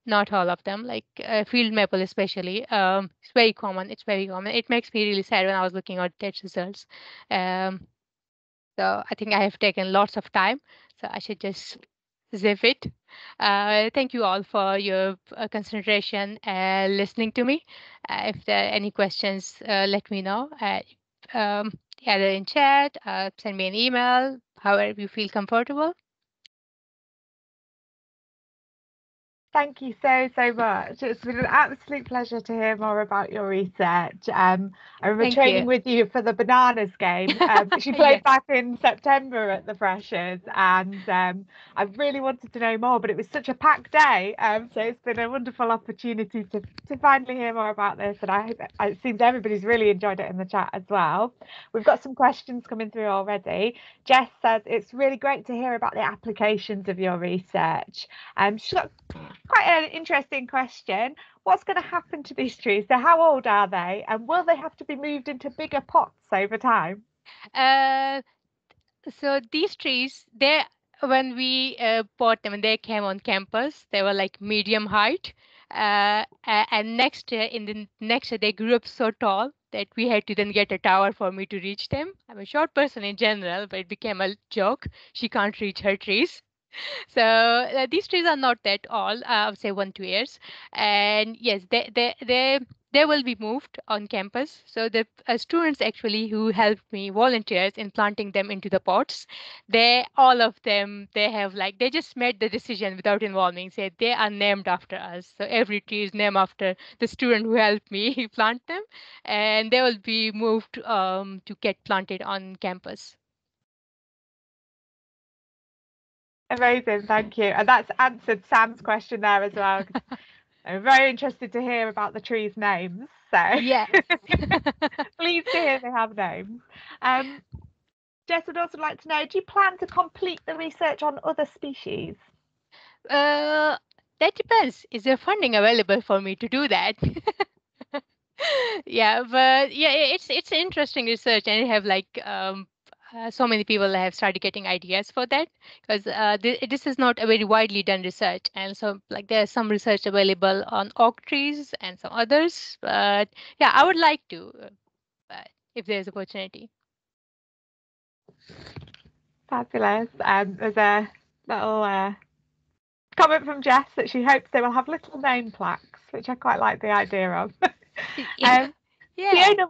not all of them, like uh, field maple especially. Um, it's very common. It's very common. It makes me really sad when I was looking at that results. Um, so I think I have taken lots of time. So I should just zip it. Uh, thank you all for your uh, consideration and listening to me. Uh, if there are any questions, uh, let me know. Uh, um, either in chat, uh, send me an email, however you feel comfortable. Thank you so, so much. It's been an absolute pleasure to hear more about your research. Um, I remember Thank training you. with you for the Bananas game, um, which you played Yeah. back in September at the Freshers, and um, I really wanted to know more, but it was such a packed day. Um, so it's been a wonderful opportunity to, to finally hear more about this, and I hope it seems everybody's really enjoyed it in the chat as well. We've got some questions coming through already. Jess says it's really great to hear about the applications of your research. Um, she's got quite an interesting question. What's going to happen to these trees? So, how old are they, and will they have to be moved into bigger pots over time? Uh, so these trees, they when we uh, bought them, they came on campus, they were like medium height. Uh, and next year, in the next year, they grew up so tall that we had to then get a tower for me to reach them. I'm a short person in general, but it became a joke. She can't reach her trees. So uh, these trees are not that old. Uh, I would say one two years, and yes, they they they they will be moved on campus. So the uh, students actually who helped me, volunteers in planting them into the pots, they all of them they have like they just made the decision without involving. Said they are named after us. So every tree is named after the student who helped me plant them, and they will be moved um, to get planted on campus. Amazing, thank you. And that's answered Sam's question there as well. I'm very interested to hear about the trees' names. So, Yes. pleased to hear they have names. Um, Jess would also like to know do you plan to complete the research on other species? Uh, that depends. Is there funding available for me to do that? yeah, but yeah, it's it's interesting research, and I have like um uh, so many people have started getting ideas for that because uh, th- this is not a very widely done research, and so like there's some research available on oak trees and some others. But yeah, I would like to, uh, but if there's opportunity. Fabulous. Um, there's a little uh, comment from Jess that she hopes they will have little name plaques, which I quite like the idea of. um, yeah. Fiona,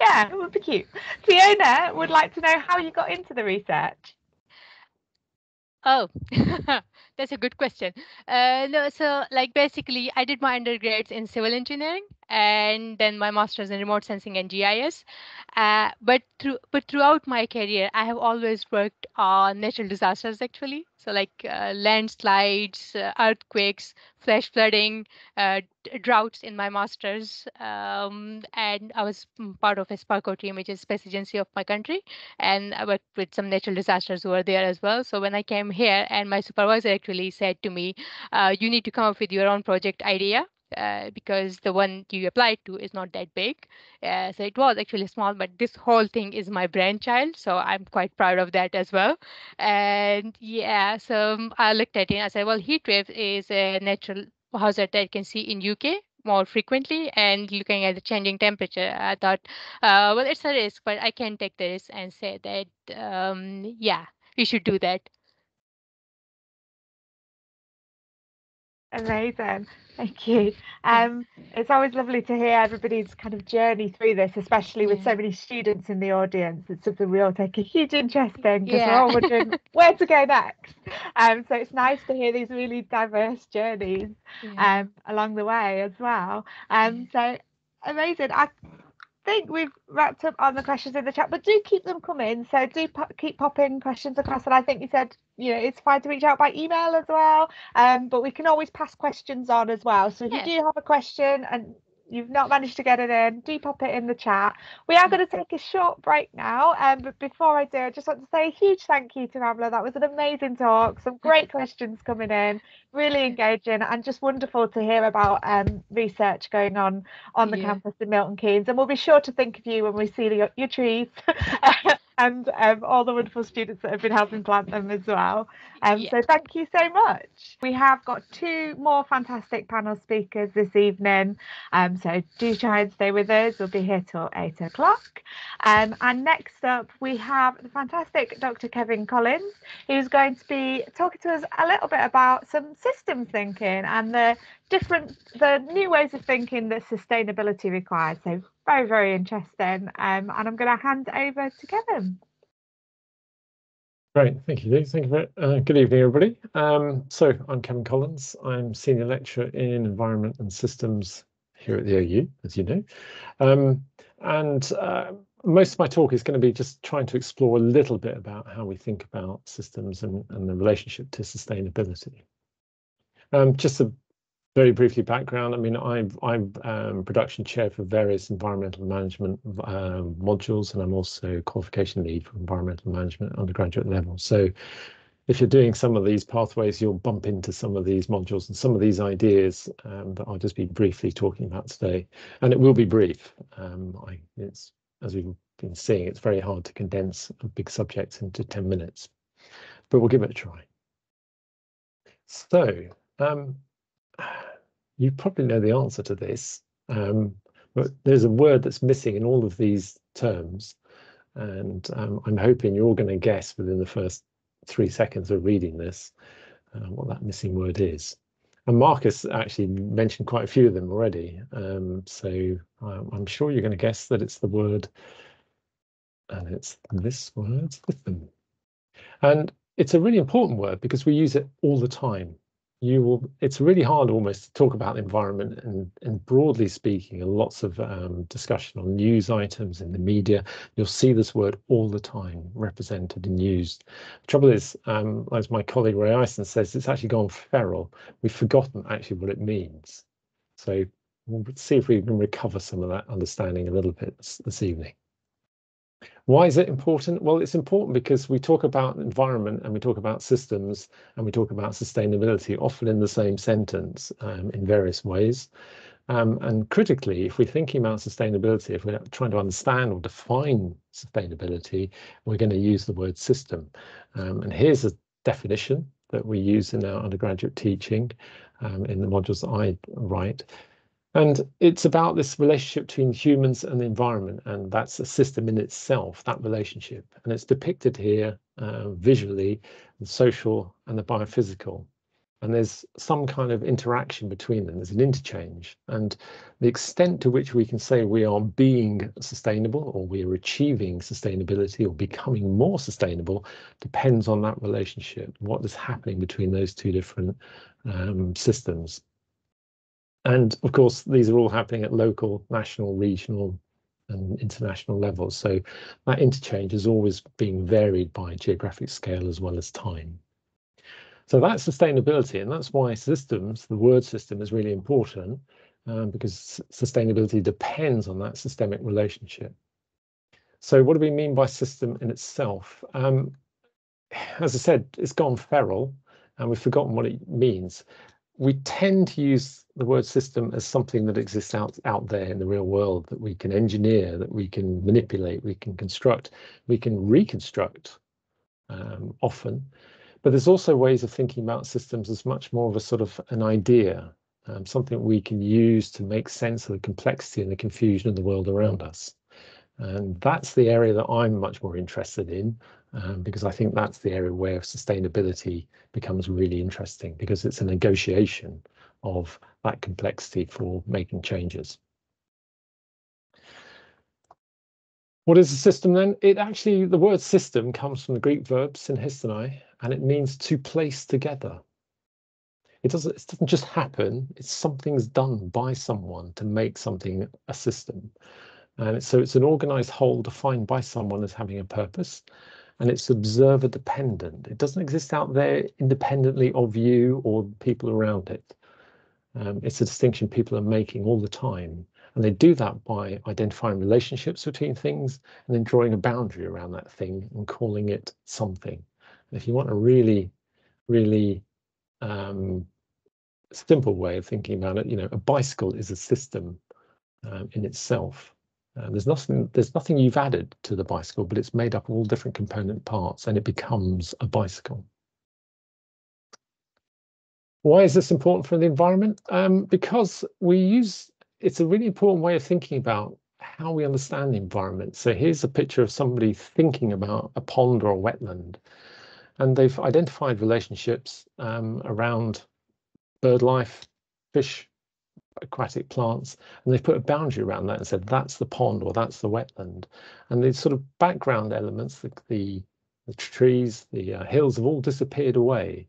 yeah, it would be cute. Fiona would like to know how you got into the research. Oh, that's a good question. Uh, no, so like basically, I did my undergrads in civil engineering and then my master's in remote sensing and GIS. Uh, but through but throughout my career, I have always worked on natural disasters actually. So like uh, landslides, uh, earthquakes, flash flooding, uh, droughts in my master's, um, and I was mm, part of a SUPARCO team, which is Space Agency of my country and I worked with some natural disasters were there as well. So when I came here, and my supervisor actually said to me, uh, "You need to come up with your own project idea." Uh, because the one you applied to is not that big. Uh, so it was actually small, but this whole thing is my brainchild. So I'm quite proud of that as well. And yeah, so um, I looked at it and I said, well, heat wave is a natural hazard that you can see in UK more frequently and looking at the changing temperature i thought uh, well it's a risk but i can take the risk and say that um, yeah we should do that Amazing. Thank you. Um, it's always lovely to hear everybody's kind of journey through this, especially with so many students in the audience. It's something we all take a huge interest in because we're all wondering where to go next. Um, so it's nice to hear these really diverse journeys Yeah. um, along the way as well. Um, so amazing. I think we've wrapped up on the questions in the chat, but do keep them coming. So do keep popping questions across. And I think you said, you know, it's fine to reach out by email as well. Um, but we can always pass questions on as well. So if you do have a question and you've not managed to get it in, do pop it in the chat. We are going to take a short break now. Um, but before I do, I just want to say a huge thank you to Ramla. That was an amazing talk. Some great questions coming in, really engaging, and just wonderful to hear about um, research going on on the yeah. campus in Milton Keynes. And we'll be sure to think of you when we see the, your trees. and um, all the wonderful students that have been helping plant them as well. Um, yeah. So thank you so much. We have got two more fantastic panel speakers this evening. Um, so do try and stay with us. We'll be here till eight o'clock. Um, and next up, we have the fantastic Dr. Kevin Collins, who's going to be talking to us a little bit about some systems thinking and the different, the new ways of thinking that sustainability requires. So very, very interesting. Um, and I'm going to hand over to Kevin. Great, thank you. Thank you. Very, uh, good evening, everybody. Um, so I'm Kevin Collins. I'm Senior Lecturer in Environment and Systems here at the OU, as you know. Um, and uh, most of my talk is going to be just trying to explore a little bit about how we think about systems and, and the relationship to sustainability. Um, just a very briefly background, I mean, I'm, I'm um, production chair for various environmental management uh, modules, and I'm also qualification lead for environmental management undergraduate level. So if you're doing some of these pathways, you'll bump into some of these modules and some of these ideas um, that I'll just be briefly talking about today. And it will be brief. Um, I, it's, as we've been seeing, it's very hard to condense big subject into 10 minutes, but we'll give it a try. So, um, you probably know the answer to this, um, but there's a word that's missing in all of these terms. And um, I'm hoping you're all going to guess within the first three seconds of reading this uh, what that missing word is. And Marcus actually mentioned quite a few of them already. Um, so um, I'm sure you're going to guess that it's the word, and it's this word, system. And it's a really important word because we use it all the time you will it's really hard almost to talk about the environment and and broadly speaking lots of um, discussion on news items in the media. You'll see this word all the time represented and used the trouble is um, as my colleague Ray Ison says it's actually gone feral. We've forgotten actually what it means. So we'll see if we can recover some of that understanding a little bit this, this evening why is it important? Well, it's important because we talk about environment and we talk about systems and we talk about sustainability often in the same sentence um, in various ways. Um, and critically, if we're thinking about sustainability, if we're trying to understand or define sustainability, we're going to use the word system. Um, and here's a definition that we use in our undergraduate teaching um, in the modules I write. And it's about this relationship between humans and the environment, and that's a system in itself, that relationship. And it's depicted here uh, visually, the social and the biophysical. And there's some kind of interaction between them, there's an interchange. And the extent to which we can say we are being sustainable or we are achieving sustainability or becoming more sustainable depends on that relationship, what is happening between those two different um, systems. And of course, these are all happening at local, national, regional, and international levels. So that interchange is always being varied by geographic scale as well as time. So that's sustainability, and that's why systems, the word system, is really important um, because sustainability depends on that systemic relationship. So what do we mean by system in itself? Um, as I said, it's gone feral and we've forgotten what it means we tend to use the word system as something that exists out, out there in the real world that we can engineer, that we can manipulate, we can construct, we can reconstruct um, often. But there's also ways of thinking about systems as much more of a sort of an idea, um, something we can use to make sense of the complexity and the confusion of the world around us. And that's the area that I'm much more interested in um, because I think that's the area where sustainability becomes really interesting because it's a negotiation of that complexity for making changes. What is a system then? It actually, the word system comes from the Greek verb synistanai, and it means to place together. It doesn't, it doesn't just happen, it's something's done by someone to make something a system. And so it's an organized whole defined by someone as having a purpose and it's observer dependent. It doesn't exist out there independently of you or people around it. Um, it's a distinction people are making all the time. And they do that by identifying relationships between things and then drawing a boundary around that thing and calling it something. And if you want a really, really um, simple way of thinking about it, you know, a bicycle is a system um, in itself. Uh, there's nothing there's nothing you've added to the bicycle, but it's made up of all different component parts and it becomes a bicycle. Why is this important for the environment? Um, because we use it's a really important way of thinking about how we understand the environment. So here's a picture of somebody thinking about a pond or a wetland, and they've identified relationships um, around bird life, fish, aquatic plants, and they've put a boundary around that and said that's the pond or that's the wetland. And the sort of background elements, the, the, the trees, the uh, hills have all disappeared away.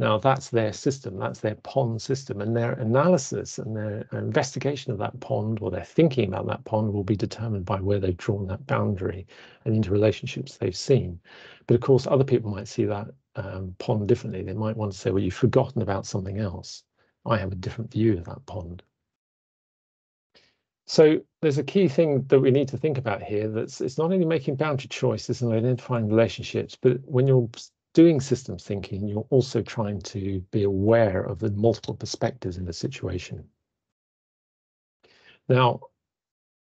Now that's their system, that's their pond system, and their analysis and their investigation of that pond or their thinking about that pond will be determined by where they've drawn that boundary and into relationships they've seen. But of course, other people might see that um, pond differently. They might want to say, well, you've forgotten about something else. I have a different view of that pond. So there's a key thing that we need to think about here that's it's not only making boundary choices and identifying relationships, but when you're doing systems thinking, you're also trying to be aware of the multiple perspectives in the situation. Now,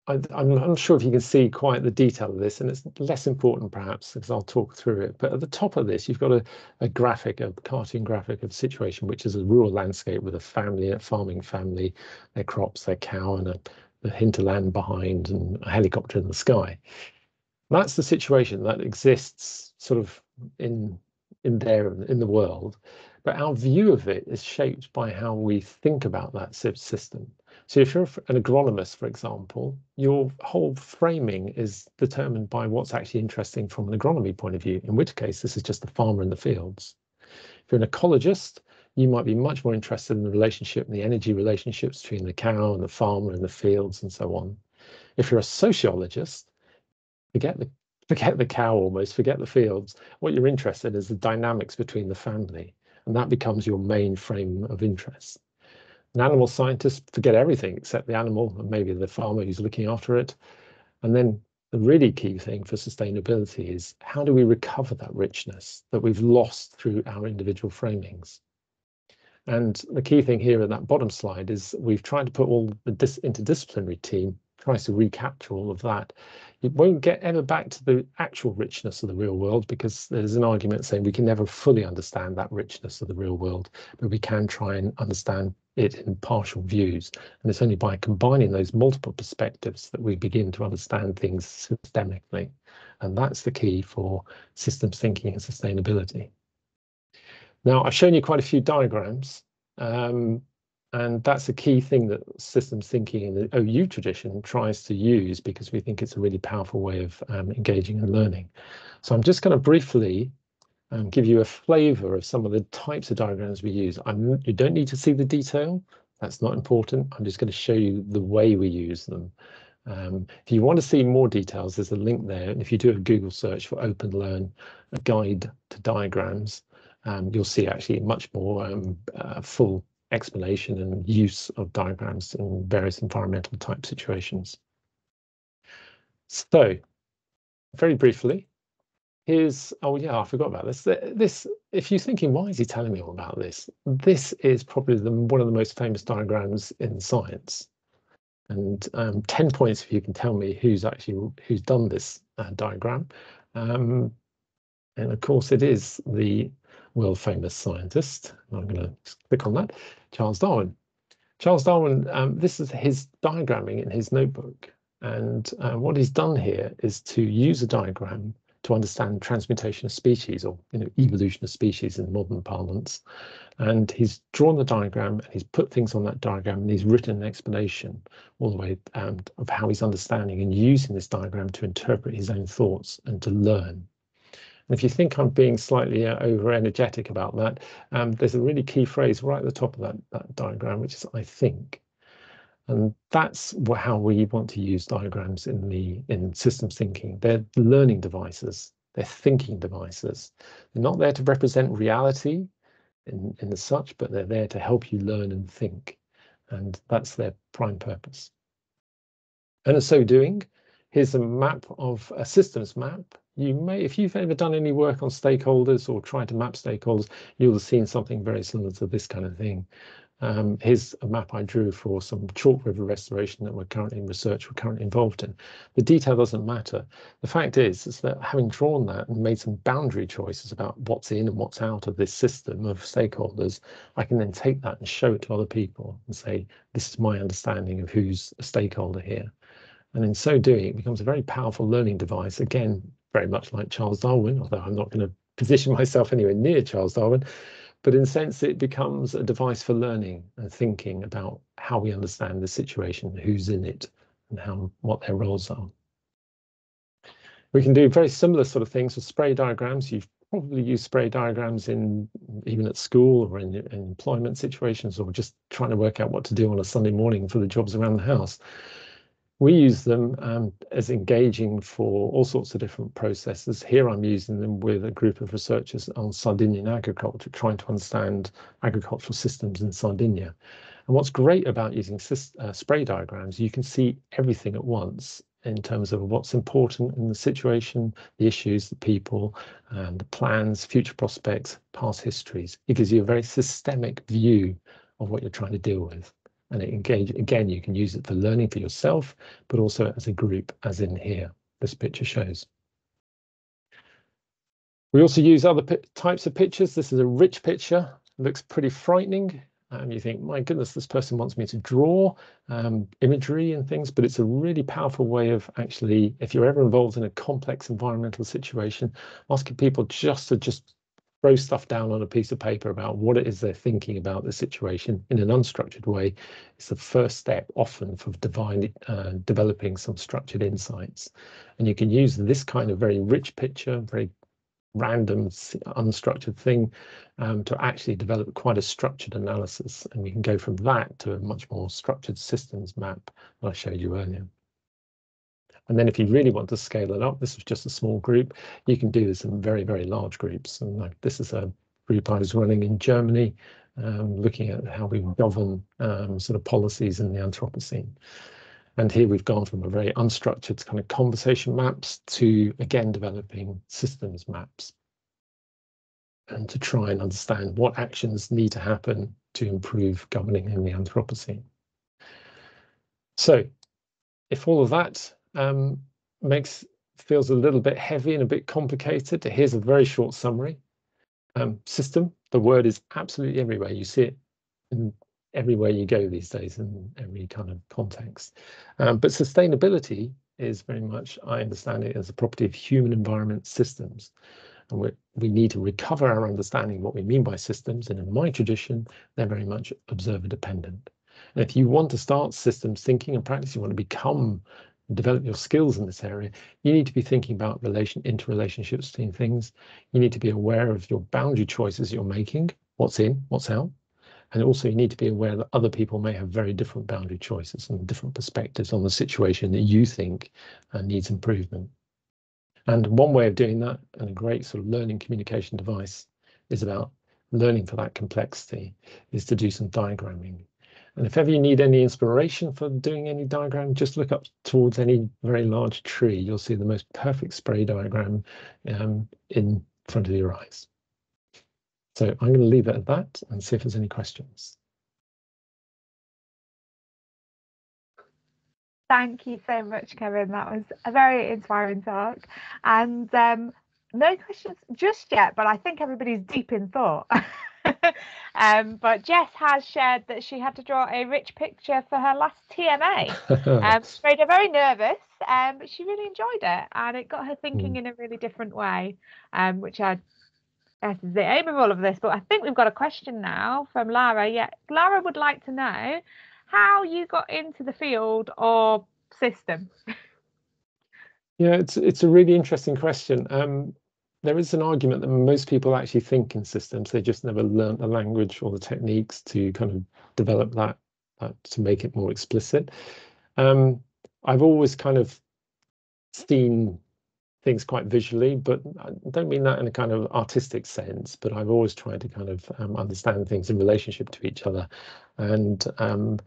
I, am not sure if you can see quite the detail of this, and it's less important perhaps because I'll talk through it. But at the top of this, you've got a, a graphic, a cartoon graphic of situation, which is a rural landscape with a family, a farming family, their crops, their cow, and a, a hinterland behind, and a helicopter in the sky. That's the situation that exists sort of in in there in the world, but our view of it is shaped by how we think about that system. So if you're an agronomist, for example, your whole framing is determined by what's actually interesting from an agronomy point of view, in which case this is just the farmer in the fields. If you're an ecologist, you might be much more interested in the relationship and the energy relationships between the cow and the farmer and the fields and so on. If you're a sociologist, forget the forget the cow almost, forget the fields. What you're interested in is the dynamics between the family, and that becomes your main frame of interest. An animal scientist forget everything except the animal and maybe the farmer who's looking after it. And then the really key thing for sustainability is how do we recover that richness that we've lost through our individual framings? And the key thing here in that bottom slide is we've tried to put all the interdisciplinary team tries to recapture all of that. It won't get ever back to the actual richness of the real world because there's an argument saying we can never fully understand that richness of the real world, but we can try and understand it in partial views. And it's only by combining those multiple perspectives that we begin to understand things systemically. And that's the key for systems thinking and sustainability. Now, I've shown you quite a few diagrams. Um, and that's a key thing that systems thinking in the OU tradition tries to use because we think it's a really powerful way of um, engaging and learning. So I'm just going to briefly um, give you a flavor of some of the types of diagrams we use. I'm, you don't need to see the detail. That's not important. I'm just going to show you the way we use them. Um, if you want to see more details, there's a link there. And if you do a Google search for Open Learn, a guide to diagrams, um, you'll see actually much more um, uh, full explanation and use of diagrams in various environmental type situations. So, very briefly, here's, oh yeah, I forgot about this. This, if you're thinking, why is he telling me all about this? This is probably the, one of the most famous diagrams in science. And um, 10 points if you can tell me who's actually, who's done this uh, diagram. Um, and of course it is the world famous scientist. I'm going to click on that, Charles Darwin. Charles Darwin, um, this is his diagramming in his notebook. And uh, what he's done here is to use a diagram to understand transmutation of species or you know evolution of species in modern parlance. And he's drawn the diagram and he's put things on that diagram and he's written an explanation all the way um, of how he's understanding and using this diagram to interpret his own thoughts and to learn. And if you think I'm being slightly uh, over energetic about that, um, there's a really key phrase right at the top of that, that diagram, which is I think. And that's how we want to use diagrams in the in systems thinking. They're learning devices, they're thinking devices. They're not there to represent reality in, in such, but they're there to help you learn and think. And that's their prime purpose. And in so doing, here's a map of a systems map. You may, if you've ever done any work on stakeholders or tried to map stakeholders, you'll have seen something very similar to this kind of thing. Um, here's a map I drew for some chalk river restoration that we're currently in research, we're currently involved in. The detail doesn't matter. The fact is, is that having drawn that and made some boundary choices about what's in and what's out of this system of stakeholders, I can then take that and show it to other people and say, this is my understanding of who's a stakeholder here. And in so doing, it becomes a very powerful learning device, again, very much like Charles Darwin, although I'm not going to position myself anywhere near Charles Darwin, but in a sense, it becomes a device for learning and thinking about how we understand the situation, who's in it, and how what their roles are. We can do very similar sort of things with spray diagrams. You've probably used spray diagrams in even at school or in, in employment situations, or just trying to work out what to do on a Sunday morning for the jobs around the house we use them um, as engaging for all sorts of different processes. Here I'm using them with a group of researchers on Sardinian agriculture, trying to understand agricultural systems in Sardinia. And what's great about using uh, spray diagrams, you can see everything at once in terms of what's important in the situation, the issues, the people, and the plans, future prospects, past histories. It gives you a very systemic view of what you're trying to deal with and engage again you can use it for learning for yourself but also as a group as in here this picture shows. We also use other types of pictures. This is a rich picture. It looks pretty frightening. Um, you think my goodness this person wants me to draw um, imagery and things but it's a really powerful way of actually if you're ever involved in a complex environmental situation asking people just to just throw stuff down on a piece of paper about what it is they're thinking about the situation in an unstructured way is the first step often for divine, uh, developing some structured insights. And you can use this kind of very rich picture, very random, unstructured thing um, to actually develop quite a structured analysis. And we can go from that to a much more structured systems map that I showed you earlier. And then if you really want to scale it up, this is just a small group, you can do this in very, very large groups. And like, this is a group I was running in Germany, um, looking at how we govern um, sort of policies in the Anthropocene. And here we've gone from a very unstructured kind of conversation maps to, again, developing systems maps and to try and understand what actions need to happen to improve governing in the Anthropocene. So if all of that um, makes feels a little bit heavy and a bit complicated. Here's a very short summary. Um, system, the word is absolutely everywhere. You see it in everywhere you go these days in every kind of context. Um, but sustainability is very much, I understand it as a property of human environment systems. And we we need to recover our understanding of what we mean by systems. And in my tradition, they're very much observer dependent. And if you want to start systems thinking and practice, you want to become develop your skills in this area, you need to be thinking about relation interrelationships between things. You need to be aware of your boundary choices you're making, what's in, what's out. And also you need to be aware that other people may have very different boundary choices and different perspectives on the situation that you think uh, needs improvement. And one way of doing that, and a great sort of learning communication device, is about learning for that complexity, is to do some diagramming. And if ever you need any inspiration for doing any diagram, just look up towards any very large tree. You'll see the most perfect spray diagram um, in front of your eyes. So I'm going to leave it at that and see if there's any questions. Thank you so much, Kevin. That was a very inspiring talk. And um, no questions just yet, but I think everybody's deep in thought. um, but Jess has shared that she had to draw a rich picture for her last TMA. um, made her very nervous, um, but she really enjoyed it, and it got her thinking mm. in a really different way, um, which I guess is the aim of all of this. But I think we've got a question now from Lara. Yeah, Lara would like to know how you got into the field or system. Yeah, it's it's a really interesting question. Um, there is an argument that most people actually think in systems. They just never learned the language or the techniques to kind of develop that, that to make it more explicit. Um, I've always kind of seen things quite visually, but I don't mean that in a kind of artistic sense, but I've always tried to kind of um, understand things in relationship to each other. And um,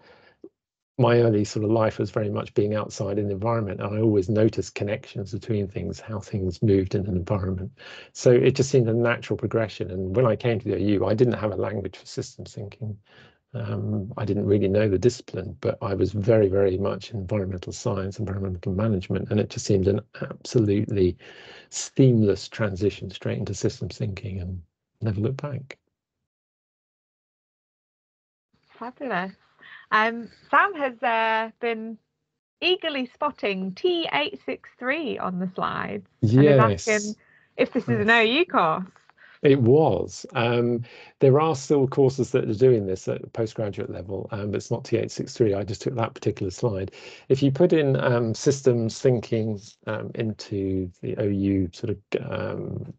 my early sort of life was very much being outside in the environment and i always noticed connections between things how things moved in an environment. So it just seemed a natural progression and when i came to the ou i didn't have a language for systems thinking. Um, i didn't really know the discipline but i was very very much environmental science environmental management and it just seemed an absolutely seamless transition straight into systems thinking and never looked back. Fabulous um, Sam has uh, been eagerly spotting T863 on the slides. Yes. asking if this is an OU course. It was. Um, there are still courses that are doing this at postgraduate level, um, but it's not T863. I just took that particular slide. If you put in um, systems thinking um, into the OU sort of um,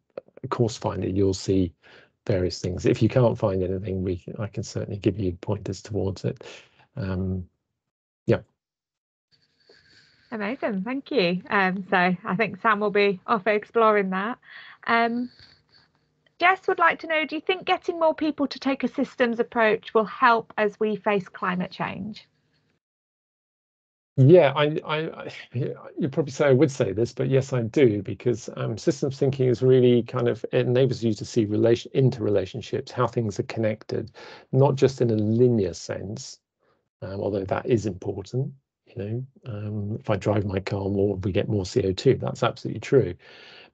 course finder, you'll see various things. If you can't find anything, we I can certainly give you pointers towards it. Um, yeah. Amazing, thank you. Um, so I think Sam will be off exploring that. Um, Jess would like to know, do you think getting more people to take a systems approach will help as we face climate change? Yeah, I, I, you probably say I would say this, but yes, I do because um, systems thinking is really kind of it enables you to see relation interrelationships, how things are connected, not just in a linear sense, um, although that is important. You know, um, if I drive my car more, we get more CO2. That's absolutely true.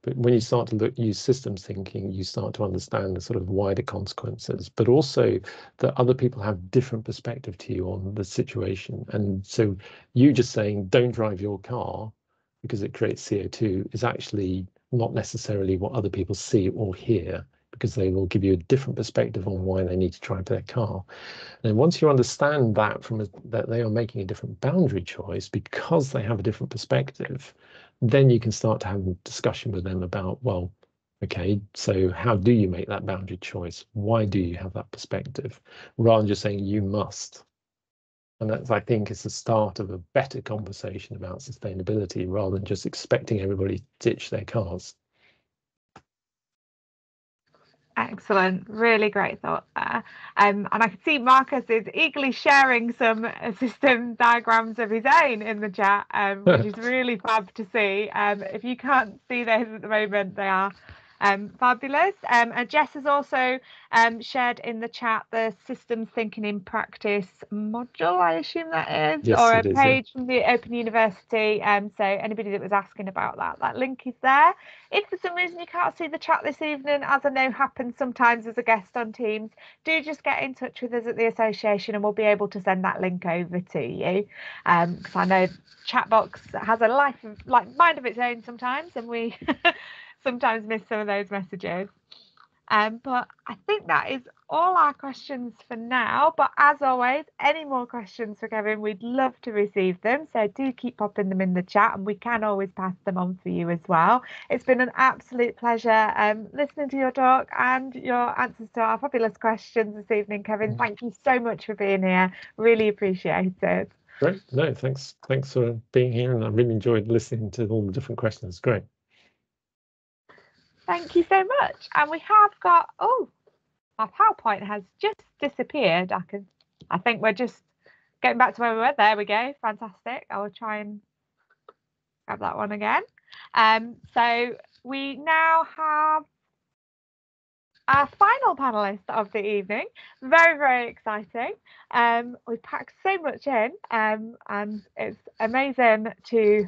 But when you start to look, use systems thinking, you start to understand the sort of wider consequences, but also that other people have different perspective to you on the situation. And so you just saying, don't drive your car because it creates CO2 is actually not necessarily what other people see or hear because they will give you a different perspective on why they need to drive their car. And once you understand that from a, that they are making a different boundary choice because they have a different perspective, then you can start to have a discussion with them about, well, okay, so how do you make that boundary choice? Why do you have that perspective? Rather than just saying you must. And that's, I think, is the start of a better conversation about sustainability rather than just expecting everybody to ditch their cars. Excellent, really great thought there. Um, and I can see Marcus is eagerly sharing some system diagrams of his own in the chat, um, which is really fab to see. Um, if you can't see those at the moment, they are um, fabulous. Um, and Jess has also um, shared in the chat the systems thinking in practice module, I assume that is, yes, or a is, page yeah. from the Open University. Um, so anybody that was asking about that, that link is there. If for some reason you can't see the chat this evening, as I know happens sometimes as a guest on Teams, do just get in touch with us at the association and we'll be able to send that link over to you. Because um, I know Chatbox has a life of, like mind of its own sometimes, and we sometimes miss some of those messages. Um, but I think that is all our questions for now. But as always, any more questions for Kevin, we'd love to receive them. So do keep popping them in the chat and we can always pass them on for you as well. It's been an absolute pleasure um, listening to your talk and your answers to our fabulous questions this evening, Kevin. Mm. Thank you so much for being here. Really appreciate it. Great. No, thanks. Thanks for being here. And I really enjoyed listening to all the different questions. Great. Thank you so much. And we have got, oh, our PowerPoint has just disappeared. I can, I think we're just getting back to where we were. There we go. Fantastic. I will try and grab that one again. Um, so we now have our final panelist of the evening. Very, very exciting. Um, we packed so much in um, and it's amazing to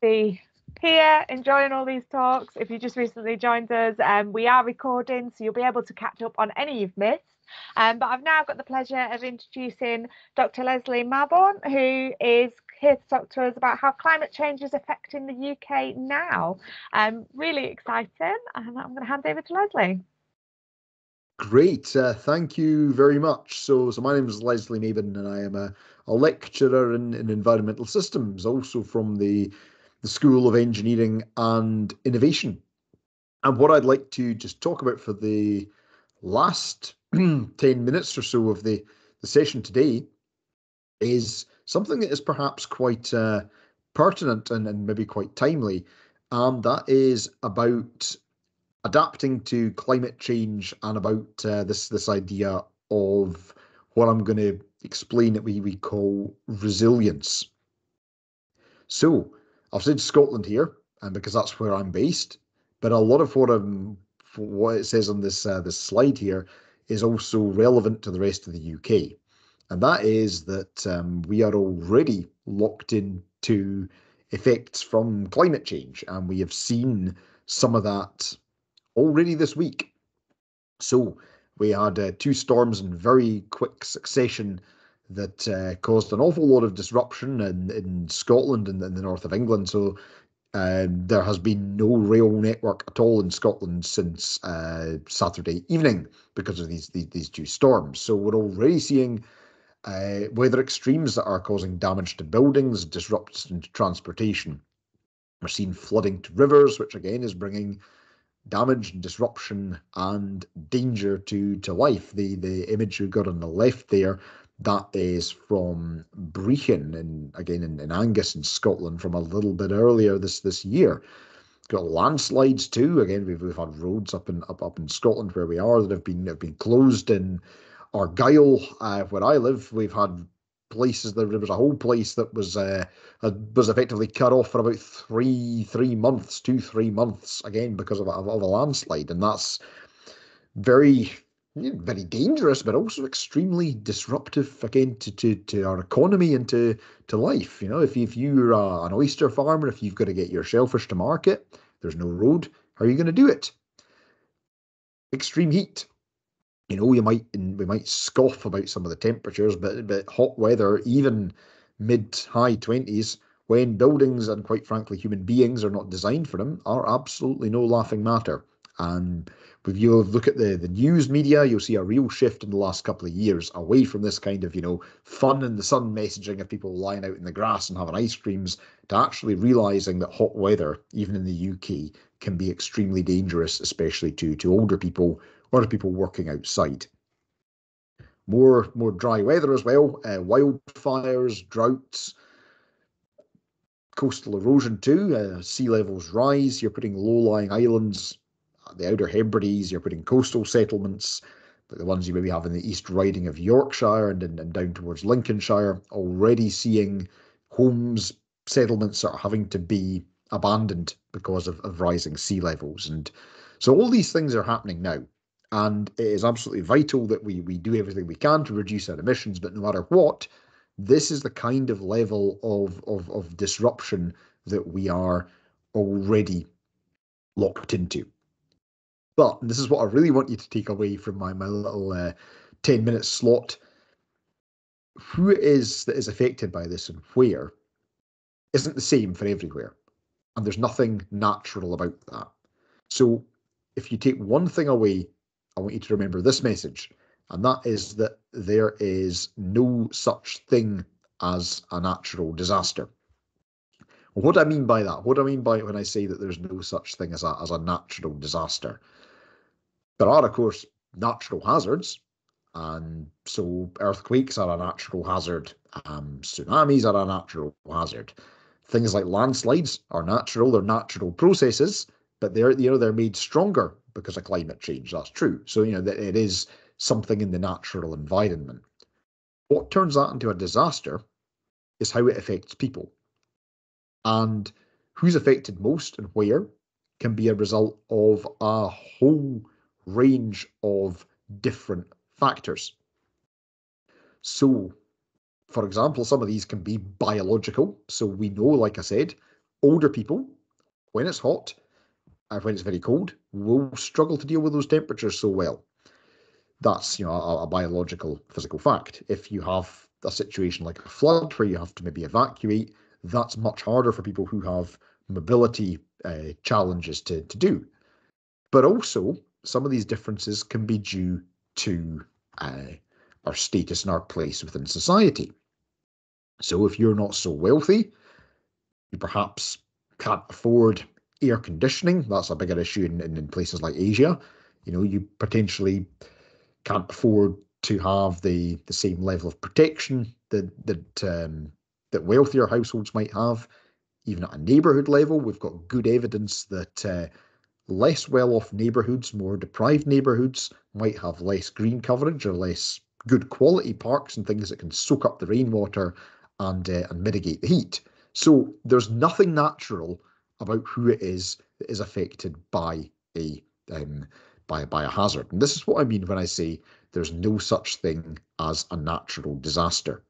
be here enjoying all these talks. If you just recently joined us, um, we are recording, so you'll be able to catch up on any you've missed. Um, but I've now got the pleasure of introducing Dr. Leslie Mabon, who is here to talk to us about how climate change is affecting the UK now. Um, really exciting, and I'm going to hand over to Leslie. Great, uh, thank you very much. So, so my name is Leslie Mabon, and I am a, a lecturer in, in environmental systems, also from the the School of Engineering and Innovation. And what I'd like to just talk about for the last 10 minutes or so of the, the session today is something that is perhaps quite uh, pertinent and, and maybe quite timely. And that is about adapting to climate change and about uh, this this idea of what I'm going to explain that we, we call resilience. So I've said Scotland here, and because that's where I'm based, but a lot of what I'm what it says on this uh, this slide here is also relevant to the rest of the UK, and that is that um, we are already locked into effects from climate change, and we have seen some of that already this week. So we had uh, two storms in very quick succession that uh, caused an awful lot of disruption in, in Scotland and in the north of England. So um, there has been no rail network at all in Scotland since uh, Saturday evening because of these, these, these two storms. So we're already seeing uh, weather extremes that are causing damage to buildings, disruption to transportation. We're seeing flooding to rivers, which again is bringing damage and disruption and danger to to life. The the image you got on the left there, that is from Brechin and again in, in Angus in Scotland from a little bit earlier this this year. Got landslides too. Again, we've we've had roads up in up up in Scotland where we are that have been have been closed in Argyll, uh, where I live. We've had places there, was a whole place that was uh, was effectively cut off for about three three months, two three months again because of of a landslide, and that's very very dangerous, but also extremely disruptive again to, to, to our economy and to, to life. You know, if, if you're uh, an oyster farmer, if you've got to get your shellfish to market, there's no road. How are you going to do it? Extreme heat, you know, you might we might scoff about some of the temperatures, but but hot weather, even mid high twenties, when buildings and quite frankly human beings are not designed for them, are absolutely no laughing matter. And if you look at the, the news media, you'll see a real shift in the last couple of years away from this kind of, you know, fun in the sun messaging of people lying out in the grass and having ice creams to actually realizing that hot weather, even in the UK, can be extremely dangerous, especially to, to older people or to people working outside. More, more dry weather as well, uh, wildfires, droughts, coastal erosion too. Uh, sea levels rise. You're putting low-lying islands, the Outer Hebrides. You're putting coastal settlements, like the ones you maybe have in the East Riding of Yorkshire and, and, and down towards Lincolnshire, already seeing homes, settlements are having to be abandoned because of, of rising sea levels. And so all these things are happening now. And it is absolutely vital that we, we do everything we can to reduce our emissions, but no matter what, this is the kind of level of, of, of disruption that we are already locked into. But this is what I really want you to take away from my, my little uh, 10 minute slot. Who it is that is affected by this and where isn't the same for everywhere. And there's nothing natural about that. So if you take one thing away I want you to remember this message, and that is that there is no such thing as a natural disaster. What do I mean by that? What do I mean by when I say that there's no such thing as a, as a natural disaster? There are, of course, natural hazards, and so earthquakes are a natural hazard, um, tsunamis are a natural hazard. Things like landslides are natural, they're natural processes, but they're you know they're made stronger because of climate change. That's true. So, you know, that it is something in the natural environment. What turns that into a disaster is how it affects people. And who's affected most and where can be a result of a whole range of different factors. So, for example, some of these can be biological. So we know, like I said, older people, when it's hot, and when it's very cold, will struggle to deal with those temperatures so well. That's you know a, a, biological physical fact. If you have a situation like a flood where you have to maybe evacuate, that's much harder for people who have mobility uh, challenges to, to do. But also, some of these differences can be due to uh, our status and our place within society. So if you're not so wealthy, you perhaps can't afford air conditioning. That's a bigger issue in, in, in places like Asia. You know, you potentially can't afford to have the the same level of protection that that um, that wealthier households might have. Even at a neighbourhood level, we've got good evidence that uh, less well-off neighbourhoods, more deprived neighbourhoods, might have less green coverage or less good quality parks and things that can soak up the rainwater and uh, and mitigate the heat. So there's nothing natural about who it is that is affected by a um, by by a hazard. And this is what I mean when I say there's no such thing as a natural disaster.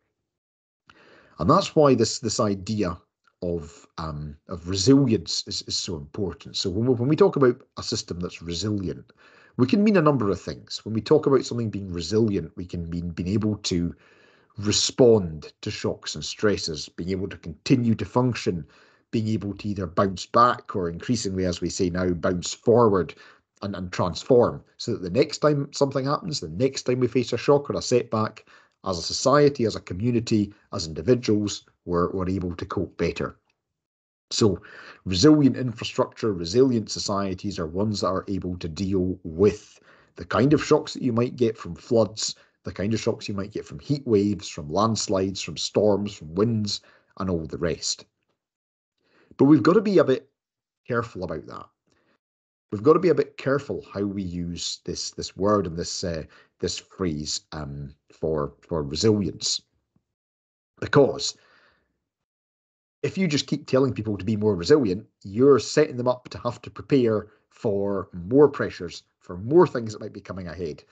And that's why this this idea of um, of resilience is, is so important. So when we, when we talk about a system that's resilient, we can mean a number of things. When we talk about something being resilient, we can mean being able to respond to shocks and stresses, being able to continue to function, being able to either bounce back or increasingly, as we say now, bounce forward and, and transform so that the next time something happens, the next time we face a shock or a setback, as a society, as a community, as individuals, we're, we're able to cope better. So, resilient infrastructure, resilient societies are ones that are able to deal with the kind of shocks that you might get from floods, the kind of shocks you might get from heat waves, from landslides, from storms, from winds, and all the rest. But we've got to be a bit careful about that. We've got to be a bit careful how we use this this word and this uh, this phrase um, for for resilience, because if you just keep telling people to be more resilient, you're setting them up to have to prepare for more pressures, for more things that might be coming ahead.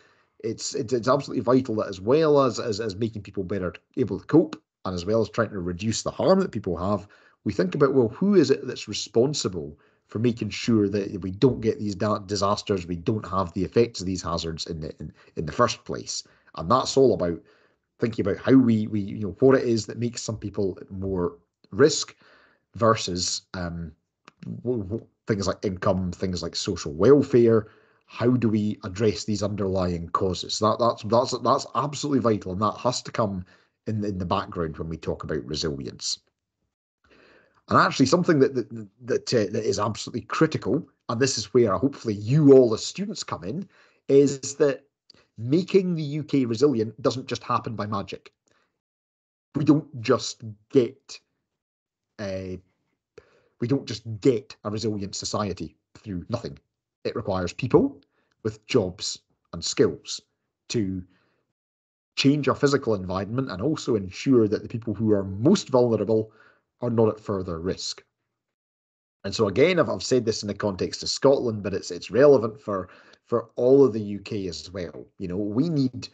It's it's, it's absolutely vital that as well as, as as making people better able to cope, and as well as trying to reduce the harm that people have, we think about well, who is it that's responsible for making sure that we don't get these disasters, we don't have the effects of these hazards in the in, in the first place, and that's all about thinking about how we we you know what it is that makes some people more risk versus um, things like income, things like social welfare. How do we address these underlying causes? That that's that's that's absolutely vital, and that has to come in in the background when we talk about resilience. And actually, something that that that, uh, that is absolutely critical, and this is where hopefully you all as students come in, is that making the UK resilient doesn't just happen by magic. We don't just get a we don't just get a resilient society through nothing. It requires people with jobs and skills to change our physical environment and also ensure that the people who are most vulnerable are not at further risk. And so again, I've, I've said this in the context of Scotland, but it's it's relevant for for all of the UK as well. You know, we need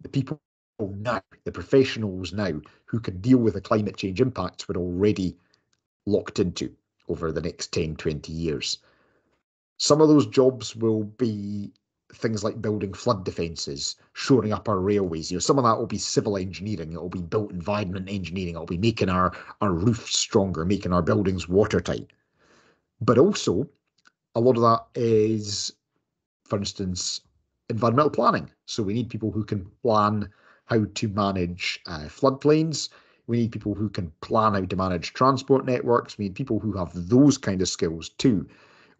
the people now, the professionals now, who can deal with the climate change impacts we're already locked into over the next 10, 20 years. Some of those jobs will be things like building flood defences, shoring up our railways. You know, some of that will be civil engineering. It will be built environment engineering. It'll be making our our roofs stronger, making our buildings watertight. But also, a lot of that is, for instance, environmental planning. So we need people who can plan how to manage uh, floodplains. We need people who can plan how to manage transport networks. We need people who have those kind of skills too.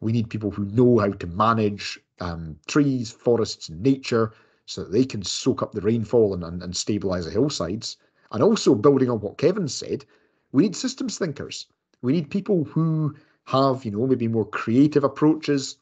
We need people who know how to manage um, trees, forests, and nature so that they can soak up the rainfall and, and, and stabilize the hillsides. And also, building on what Kevin said, we need systems thinkers. We need people who have, you know, maybe more creative approaches,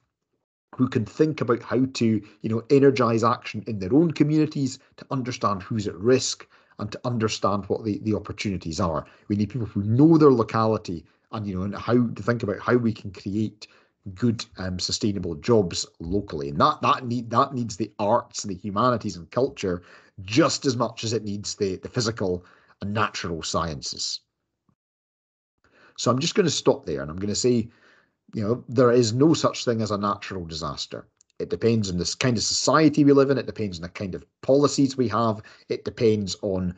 who can think about how to, you know, energize action in their own communities to understand who's at risk and to understand what the, the opportunities are. We need people who know their locality and, you know, and how to think about how we can create good um, sustainable jobs locally. And that that need that needs the arts and the humanities and culture just as much as it needs the the physical and natural sciences. So i'm just going to stop there and i'm going to say you know there is no such thing as a natural disaster. It depends on this kind of society we live in. It depends on the kind of policies we have. It depends on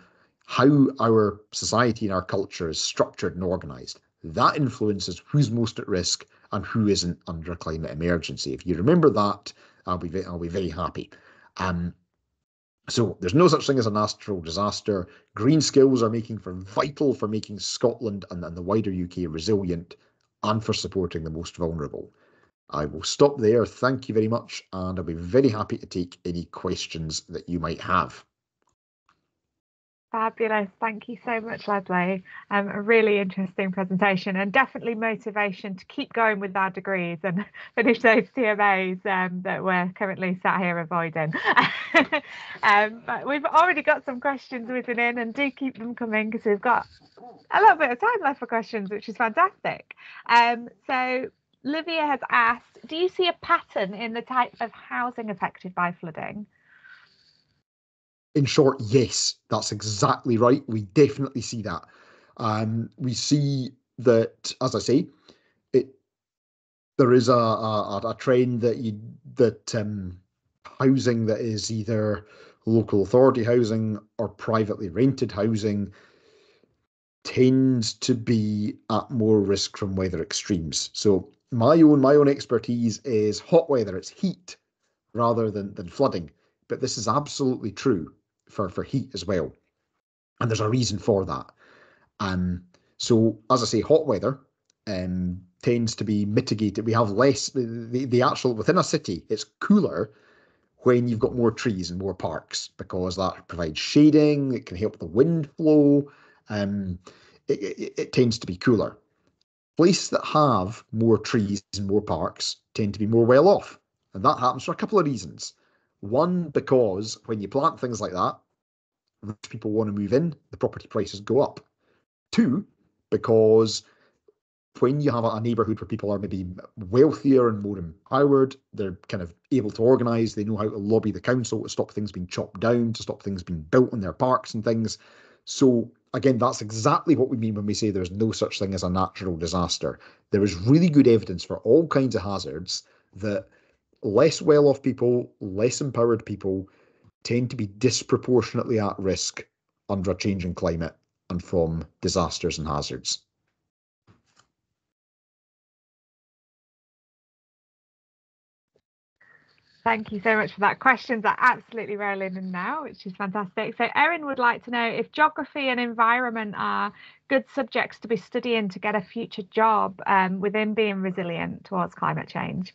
how our society and our culture is structured and organized. That influences who's most at risk and who isn't under a climate emergency. If you remember that, I'll be very, I'll be very happy. Um, so there's no such thing as a natural disaster. Green skills are making for vital for making Scotland and, and the wider UK resilient and for supporting the most vulnerable. I will stop there. Thank you very much, and I'll be very happy to take any questions that you might have. Fabulous. Thank you so much, Leslie. Um, a really interesting presentation and definitely motivation to keep going with our degrees and finish those TMAs um, that we're currently sat here avoiding. um, but we've already got some questions whizzing in and do keep them coming because we've got a little bit of time left for questions, which is fantastic. Um, so Livia has asked, do you see a pattern in the type of housing affected by flooding? In short, yes, that's exactly right. We definitely see that. Um, we see that, as I say, it there is a a, a trend that you that um, housing that is either local authority housing or privately rented housing tends to be at more risk from weather extremes. So my own my own expertise is hot weather, it's heat rather than than flooding. But this is absolutely true for for heat as well, and there's a reason for that. Um, so as I say, hot weather um, tends to be mitigated. We have less the, the, actual within a city. It's cooler when you've got more trees and more parks because that provides shading. It can help the wind flow. Um, it, it, it tends to be cooler. Places that have more trees and more parks tend to be more well off, and that happens for a couple of reasons. One, because when you plant things like that, rich people want to move in, the property prices go up. Two, because when you have a neighborhood where people are maybe wealthier and more empowered, they're kind of able to organize, they know how to lobby the council to stop things being chopped down, to stop things being built in their parks and things. So, again, that's exactly what we mean when we say there's no such thing as a natural disaster. There is really good evidence for all kinds of hazards that less well off people, less empowered people tend to be disproportionately at risk under a changing climate and from disasters and hazards. Thank you so much for that. Questions are absolutely rolling in now, which is fantastic. So Erin would like to know if geography and environment are good subjects to be studying to get a future job um, within being resilient towards climate change.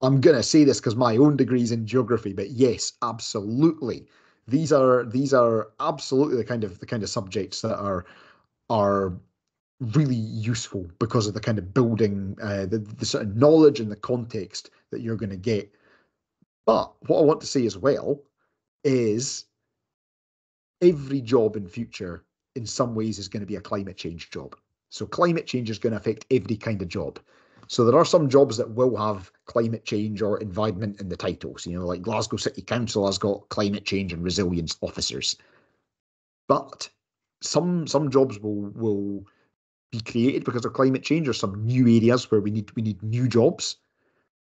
I'm going to say this because my own degree's in geography, but yes, absolutely. These are these are absolutely the kind of the kind of subjects that are are really useful because of the kind of building, uh, the, the sort of knowledge and the context that you're going to get. But what I want to say as well is every job in future, in some ways, is going to be a climate change job. So climate change is going to affect every kind of job. So there are some jobs that will have climate change or environment in the titles. You know, like Glasgow City Council has got climate change and resilience officers. But some some jobs will will be created because of climate change or some new areas where we need we need new jobs.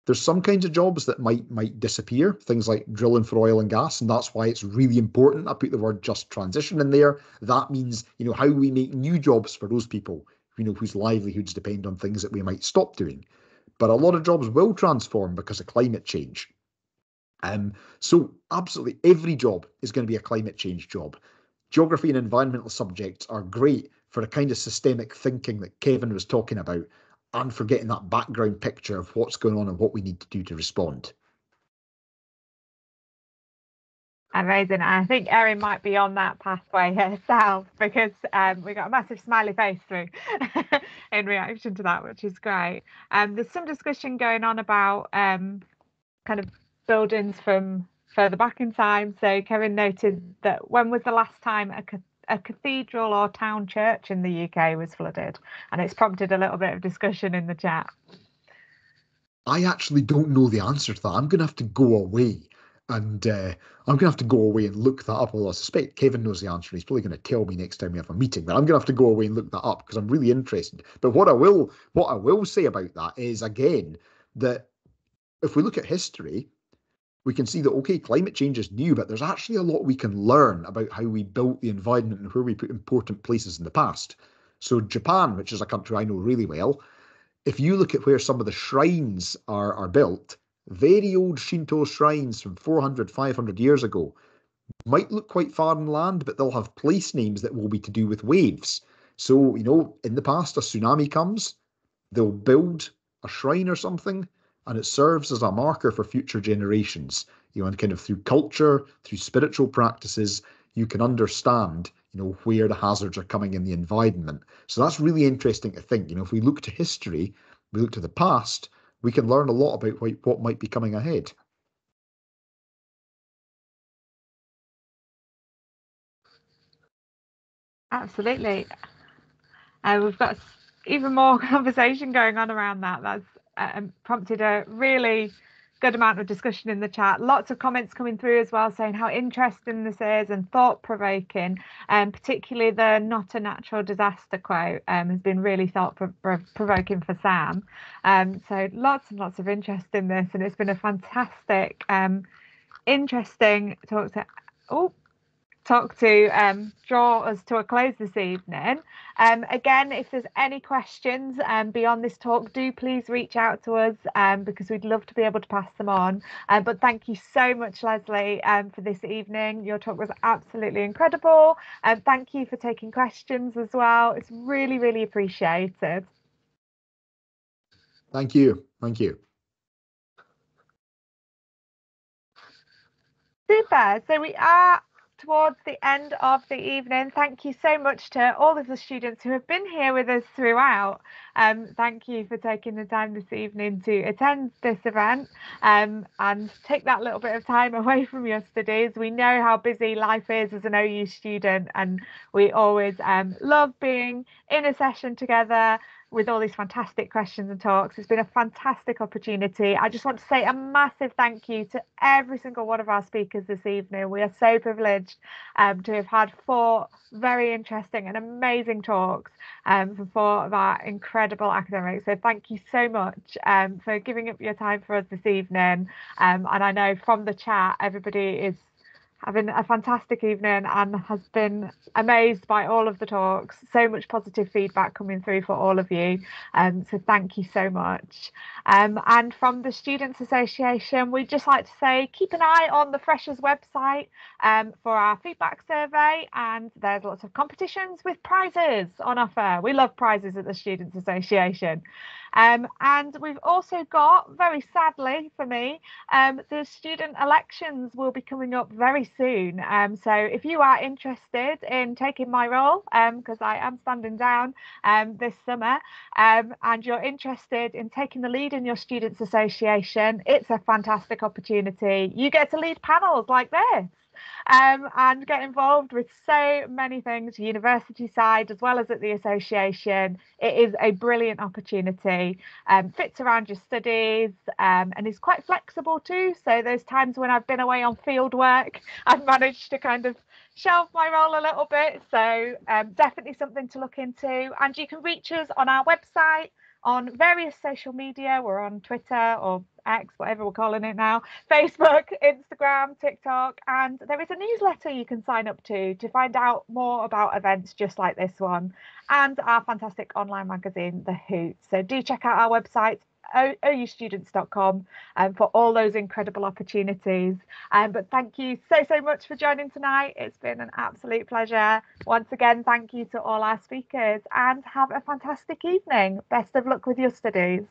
There's some kinds of jobs that might might disappear, things like drilling for oil and gas, and that's why it's really important. I put the word just transition in there. That means, you know, how we make new jobs for those people you know, whose livelihoods depend on things that we might stop doing. But a lot of jobs will transform because of climate change. Um, so absolutely every job is going to be a climate change job. Geography and environmental subjects are great for the kind of systemic thinking that Kevin was talking about and for getting that background picture of what's going on and what we need to do to respond. Amazing. I think Erin might be on that pathway herself because um, we got a massive smiley face through in reaction to that, which is great. Um, there's some discussion going on about um, kind of buildings from further back in time. So Kevin noted that when was the last time a, a cathedral or town church in the UK was flooded? And it's prompted a little bit of discussion in the chat. I actually don't know the answer to that. I'm going to have to go away and uh, I'm going to have to go away and look that up. Although I suspect Kevin knows the answer. He's probably going to tell me next time we have a meeting. But I'm going to have to go away and look that up because I'm really interested. But what I will, what I will say about that is again that if we look at history, we can see that okay, climate change is new, but there's actually a lot we can learn about how we built the environment and where we put important places in the past. So Japan, which is a country I know really well, if you look at where some of the shrines are are built, very old Shinto shrines from 400, 500 years ago might look quite far inland, but they'll have place names that will be to do with waves. So, you know, in the past, a tsunami comes, they'll build a shrine or something, and it serves as a marker for future generations. You know, and kind of through culture, through spiritual practices, you can understand you know where the hazards are coming in the environment so that's really interesting to think you know if we look to history we look to the past we can learn a lot about what, might be coming ahead Absolutely. Uh, we've got even more conversation going on around that. That's um, prompted a really good amount of discussion in the chat. Lots of comments coming through as well, saying how interesting this is and thought provoking. And um, particularly the "not a natural disaster" quote um, has been really thought provoking for Sam. Um, so lots and lots of interest in this, and it's been a fantastic, um, interesting talk to. Oh, talk to um, draw us to a close this evening. Um, again, if there's any questions um, beyond this talk, do please reach out to us um, because we'd love to be able to pass them on. Uh, but thank you so much, Leslie, um, for this evening. Your talk was absolutely incredible. And thank you for taking questions as well. It's really, really appreciated. Thank you. Thank you. Super. So we are towards the end of the evening. Thank you so much to all of the students who have been here with us throughout. Um, thank you for taking the time this evening to attend this event um, and take that little bit of time away from your studies. We know how busy life is as an OU student, and we always um, love being in a session together with all these fantastic questions and talks. It's been a fantastic opportunity. I just want to say a massive thank you to every single one of our speakers this evening. We are so privileged um, to have had four very interesting and amazing talks um, from four of our incredible academics. So thank you so much um, for giving up your time for us this evening. Um, and I know from the chat, everybody is having a fantastic evening and has been amazed by all of the talks. So much positive feedback coming through for all of you. Um, so thank you so much. Um, and from the Students Association, we'd just like to say keep an eye on the Freshers website um, for our feedback survey. And there's lots of competitions with prizes on offer. We love prizes at the Students Association. Um, and we've also got, very sadly for me, um, the student elections will be coming up very soon. Um, so if you are interested in taking my role, because um, I am standing down um, this summer, um, and you're interested in taking the lead in your students association, it's a fantastic opportunity. You get to lead panels like this um, and get involved with so many things, university side as well as at the association. It is a brilliant opportunity, um, fits around your studies um, and is quite flexible too. So those times when I've been away on field work, I've managed to kind of shelve my role a little bit. So um, definitely something to look into. And you can reach us on our website, on various social media. We're on Twitter or X, whatever we're calling it now, Facebook, Instagram, TikTok, and there is a newsletter you can sign up to to find out more about events just like this one and our fantastic online magazine, The Hoot. So do check out our website oustudents.com um, for all those incredible opportunities. Um, but thank you so, so much for joining tonight. It's been an absolute pleasure. Once again, thank you to all our speakers and have a fantastic evening. Best of luck with your studies.